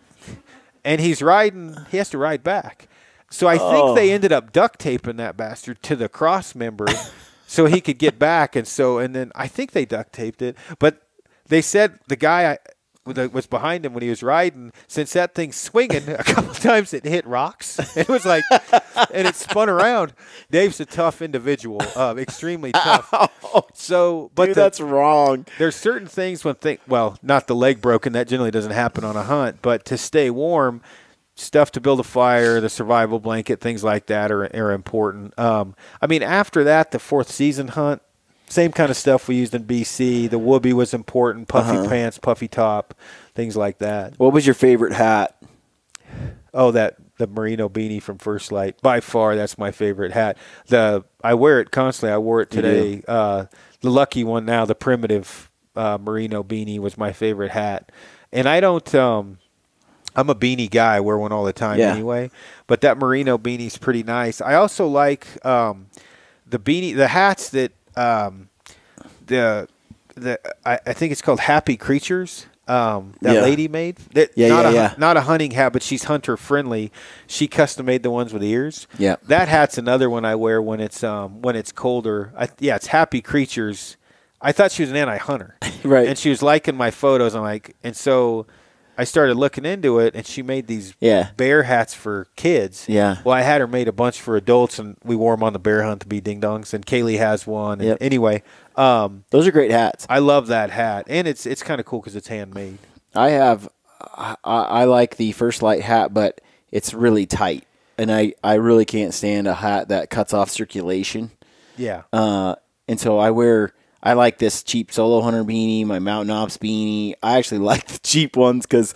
and he's riding he has to ride back. So I think Oh. they ended up duct taping that bastard to the cross member so he could get back and so and then I think they duct taped it. But they said the guy was behind him when he was riding, since that thing's swinging a couple times, it hit rocks. It was like, and it spun around. Dave's a tough individual, uh, extremely tough. So, but Dude, the- that's wrong. there's certain things when think well, not the leg broken. That generally doesn't happen on a hunt, but to stay warm, stuff to build a fire, the survival blanket, things like that are are important. Um, I mean, after that, the fourth season hunt, same kind of stuff we used in BC. The Woobie was important, puffy pants, puffy top, things like that. What was your favorite hat? Oh, that the merino beanie from First Lite. By far, that's my favorite hat. The I wear it constantly. I wore it today. Uh, the lucky one now, the primitive uh, merino beanie was my favorite hat. And I don't. Um, I'm a beanie guy. I wear one all the time Yeah. anyway. But that merino beanie's pretty nice. I also like um, the beanie, the hats that um, the the I, I think it's called Happy Creatures. Um, that Yeah. lady made that Yeah, not yeah, a, yeah. not a hunting hat, but she's hunter friendly. She custom made the ones with ears. Yeah. that hat's another one I wear when it's um when it's colder. I, yeah, it's Happy Creatures. I thought she was an anti hunter, Right. And she was liking my photos. I'm like, and so I started looking into it, and she made these Yeah. bear hats for kids. Yeah. Well, I had her made a bunch for adults, and we wore them on the bear hunt to be ding dongs. And Kaylee has one. And Yep. Anyway, um, Those are great hats. I love that hat, and it's it's kind of cool because it's handmade. I have, I, I like the first lite hat, but it's really tight, and I, I really can't stand a hat that cuts off circulation. Yeah. Uh, and so I wear, I like this cheap solo hunter beanie, my Mountain Ops beanie. I actually like the cheap ones because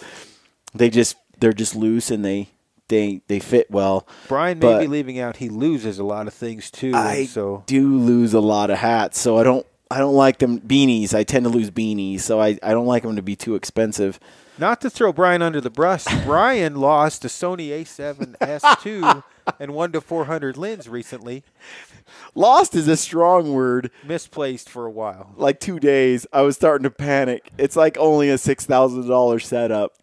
they just they're just loose and they they they fit well. Brian may but be leaving out. He loses a lot of things too. I so do lose a lot of hats, so I don't I don't like them beanies. I tend to lose beanies, so I, I don't like them to be too expensive. Not to throw Brian under the bus, Brian lost a Sony A7S2 and one to 400 lens recently, Lost is a strong word. misplaced for a while. Like two days, I was starting to panic. It's like only a six thousand dollar setup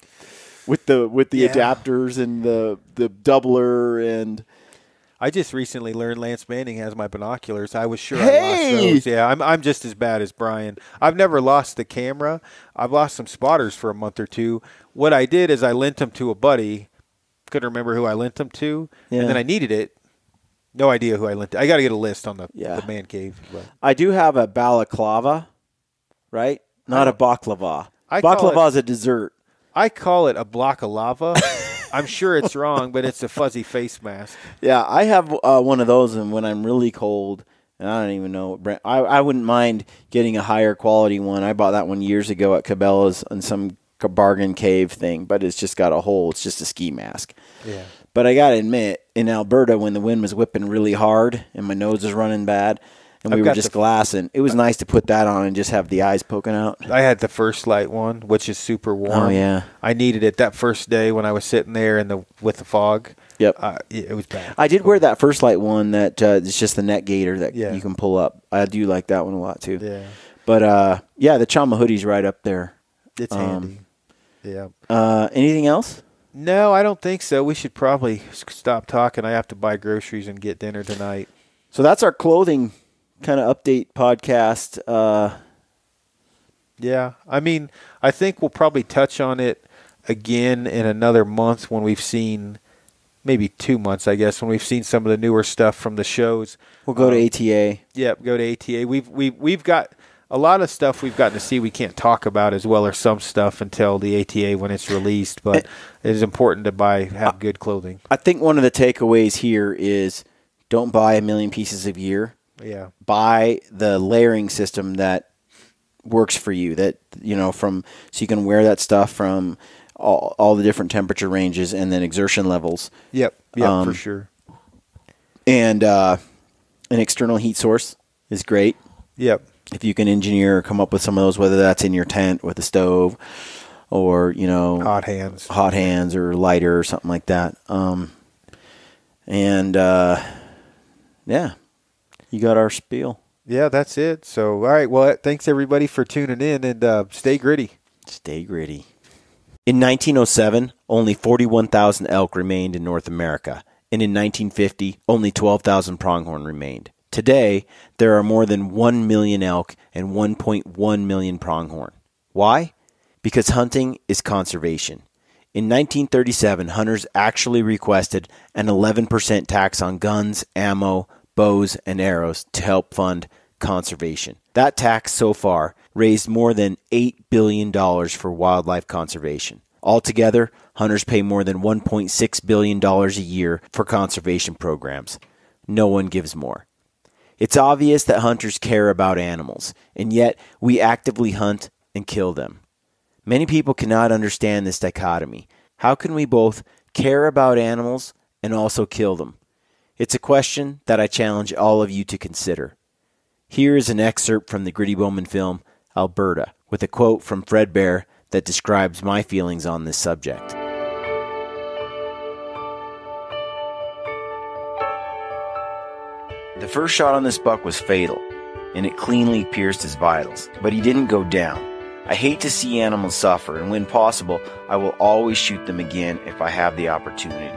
with the with the Yeah. adapters and the the doubler and I just recently learned Lance Manning has my binoculars. I was sure I Hey! lost those. Yeah, I'm I'm just as bad as Brian. I've never lost the camera. I've lost some spotters for a month or two. What I did is I lent them to a buddy. Couldn't remember who I lent them to, Yeah. and then I needed it. No idea who I lent. I got to get a list on the, Yeah. the man cave. But I do have a balaclava, right? Not a baklava. I Baklava it, is a dessert. I call it a block of lava. I'm sure it's wrong, but it's a fuzzy face mask. Yeah, I have uh, one of those, and when I'm really cold, and I don't even know, what brand- I I wouldn't mind getting a higher quality one. I bought that one years ago at Cabela's in some bargain cave thing, but it's just got a hole. It's just a ski mask. Yeah. But I gotta admit, in Alberta, when the wind was whipping really hard and my nose was running bad, and we I've were just the- glassing, it was nice to put that on and just have the eyes poking out. I had the first lite one, which is super warm. Oh, yeah. I needed it that first day when I was sitting there in the with the fog. Yep. Uh, it, it was bad. I did wear that first lite one that uh, it's just the net gator that Yeah. you can pull up. I do like that one a lot too. Yeah. But uh, yeah, the Chama hoodie's right up there. It's Um, handy. Yeah. Uh, anything else? No, I don't think so. We should probably stop talking. I have to buy groceries and get dinner tonight. So that's our clothing kind of update podcast. Uh, Yeah. I mean, I think we'll probably touch on it again in another month when we've seen maybe two months, I guess, when we've seen some of the newer stuff from the shows. we'll go Um, to ATA. Yep, go to ATA. We've we've we've got a lot of stuff we've gotten to see we can't talk about as well or some stuff until the ATA when it's released, but it is important to buy have good clothing. I think one of the takeaways here is don't buy a million pieces of gear. Yeah. Buy the layering system that works for you. That you know from so you can wear that stuff from all, all the different temperature ranges and then exertion levels. Yep. Yep, Um, for sure. And uh, an external heat source is great. Yep. If you can engineer or come up with some of those, whether that's in your tent with a stove or you know Hot hands. hot hands or lighter or something like that. Um, and uh, yeah, you got our spiel. Yeah, that's it. So, all right. Well, thanks everybody for tuning in and uh, stay gritty. Stay gritty. In 1907, only 41,000 elk remained in North America, and in 1950, only 12,000 pronghorn remained. Today, there are more than 1 million elk and 1.1 million pronghorn. Why? Because hunting is conservation. In 1937, hunters actually requested an 11% tax on guns, ammo, bows, and arrows to help fund conservation. That tax so far raised more than $8 billion for wildlife conservation. Altogether, hunters pay more than $1.6 billion a year for conservation programs. No one gives more. It's obvious that hunters care about animals, and yet we actively hunt and kill them. Many people cannot understand this dichotomy. How can we both care about animals and also kill them? It's a question that I challenge all of you to consider. Here is an excerpt from the Gritty Bowman film, Alberta, with a quote from Fred Bear that describes my feelings on this subject. The first shot on this buck was fatal, and it cleanly pierced his vitals, but he didn't go down. I hate to see animals suffer, and when possible, I will always shoot them again if I have the opportunity.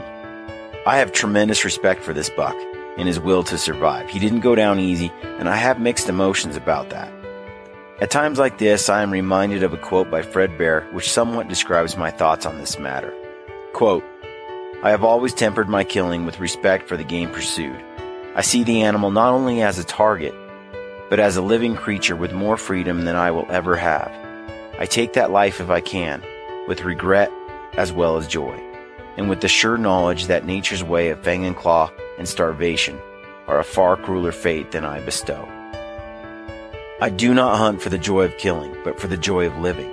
I have tremendous respect for this buck and his will to survive. He didn't go down easy, and I have mixed emotions about that. At times like this, I am reminded of a quote by Fred Bear, which somewhat describes my thoughts on this matter. Quote, I have always tempered my killing with respect for the game pursued. I see the animal not only as a target, but as a living creature with more freedom than I will ever have. I take that life if I can, with regret as well as joy, and with the sure knowledge that nature's way of fang and claw and starvation are a far crueler fate than I bestow. I do not hunt for the joy of killing, but for the joy of living,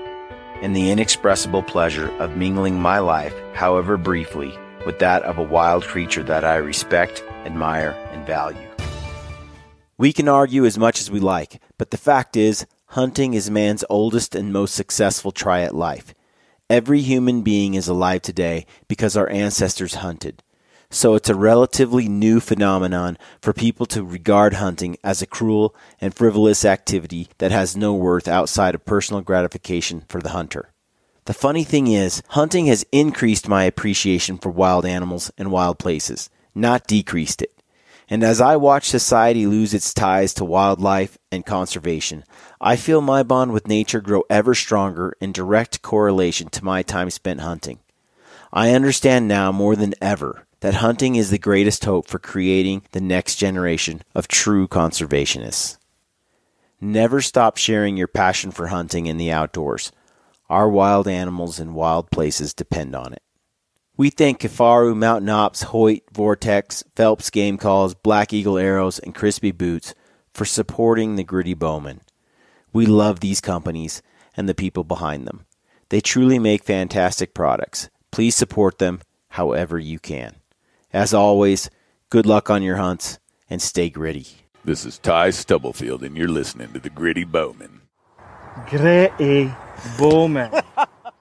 and the inexpressible pleasure of mingling my life, however briefly, with that of a wild creature that I respect, admire, and value. We can argue as much as we like, but the fact is, hunting is man's oldest and most successful try at life. Every human being is alive today because our ancestors hunted. So it's a relatively new phenomenon for people to regard hunting as a cruel and frivolous activity that has no worth outside of personal gratification for the hunter. The funny thing is, hunting has increased my appreciation for wild animals and wild places, not decreased it. And as I watch society lose its ties to wildlife and conservation, I feel my bond with nature grow ever stronger in direct correlation to my time spent hunting. I understand now more than ever that hunting is the greatest hope for creating the next generation of true conservationists. Never stop sharing your passion for hunting in the outdoors. Our wild animals and wild places depend on it. We thank Kifaru, Mountain Ops, Hoyt, Vortex, Phelps Game Calls, Black Eagle Arrows, and Crispi Boots for supporting the Gritty Bowman. We love these companies and the people behind them. They truly make fantastic products. Please support them however you can. As always, good luck on your hunts and stay gritty. This is Ty Stubblefield, and you're listening to the Gritty Bowman. Gritty Bowman.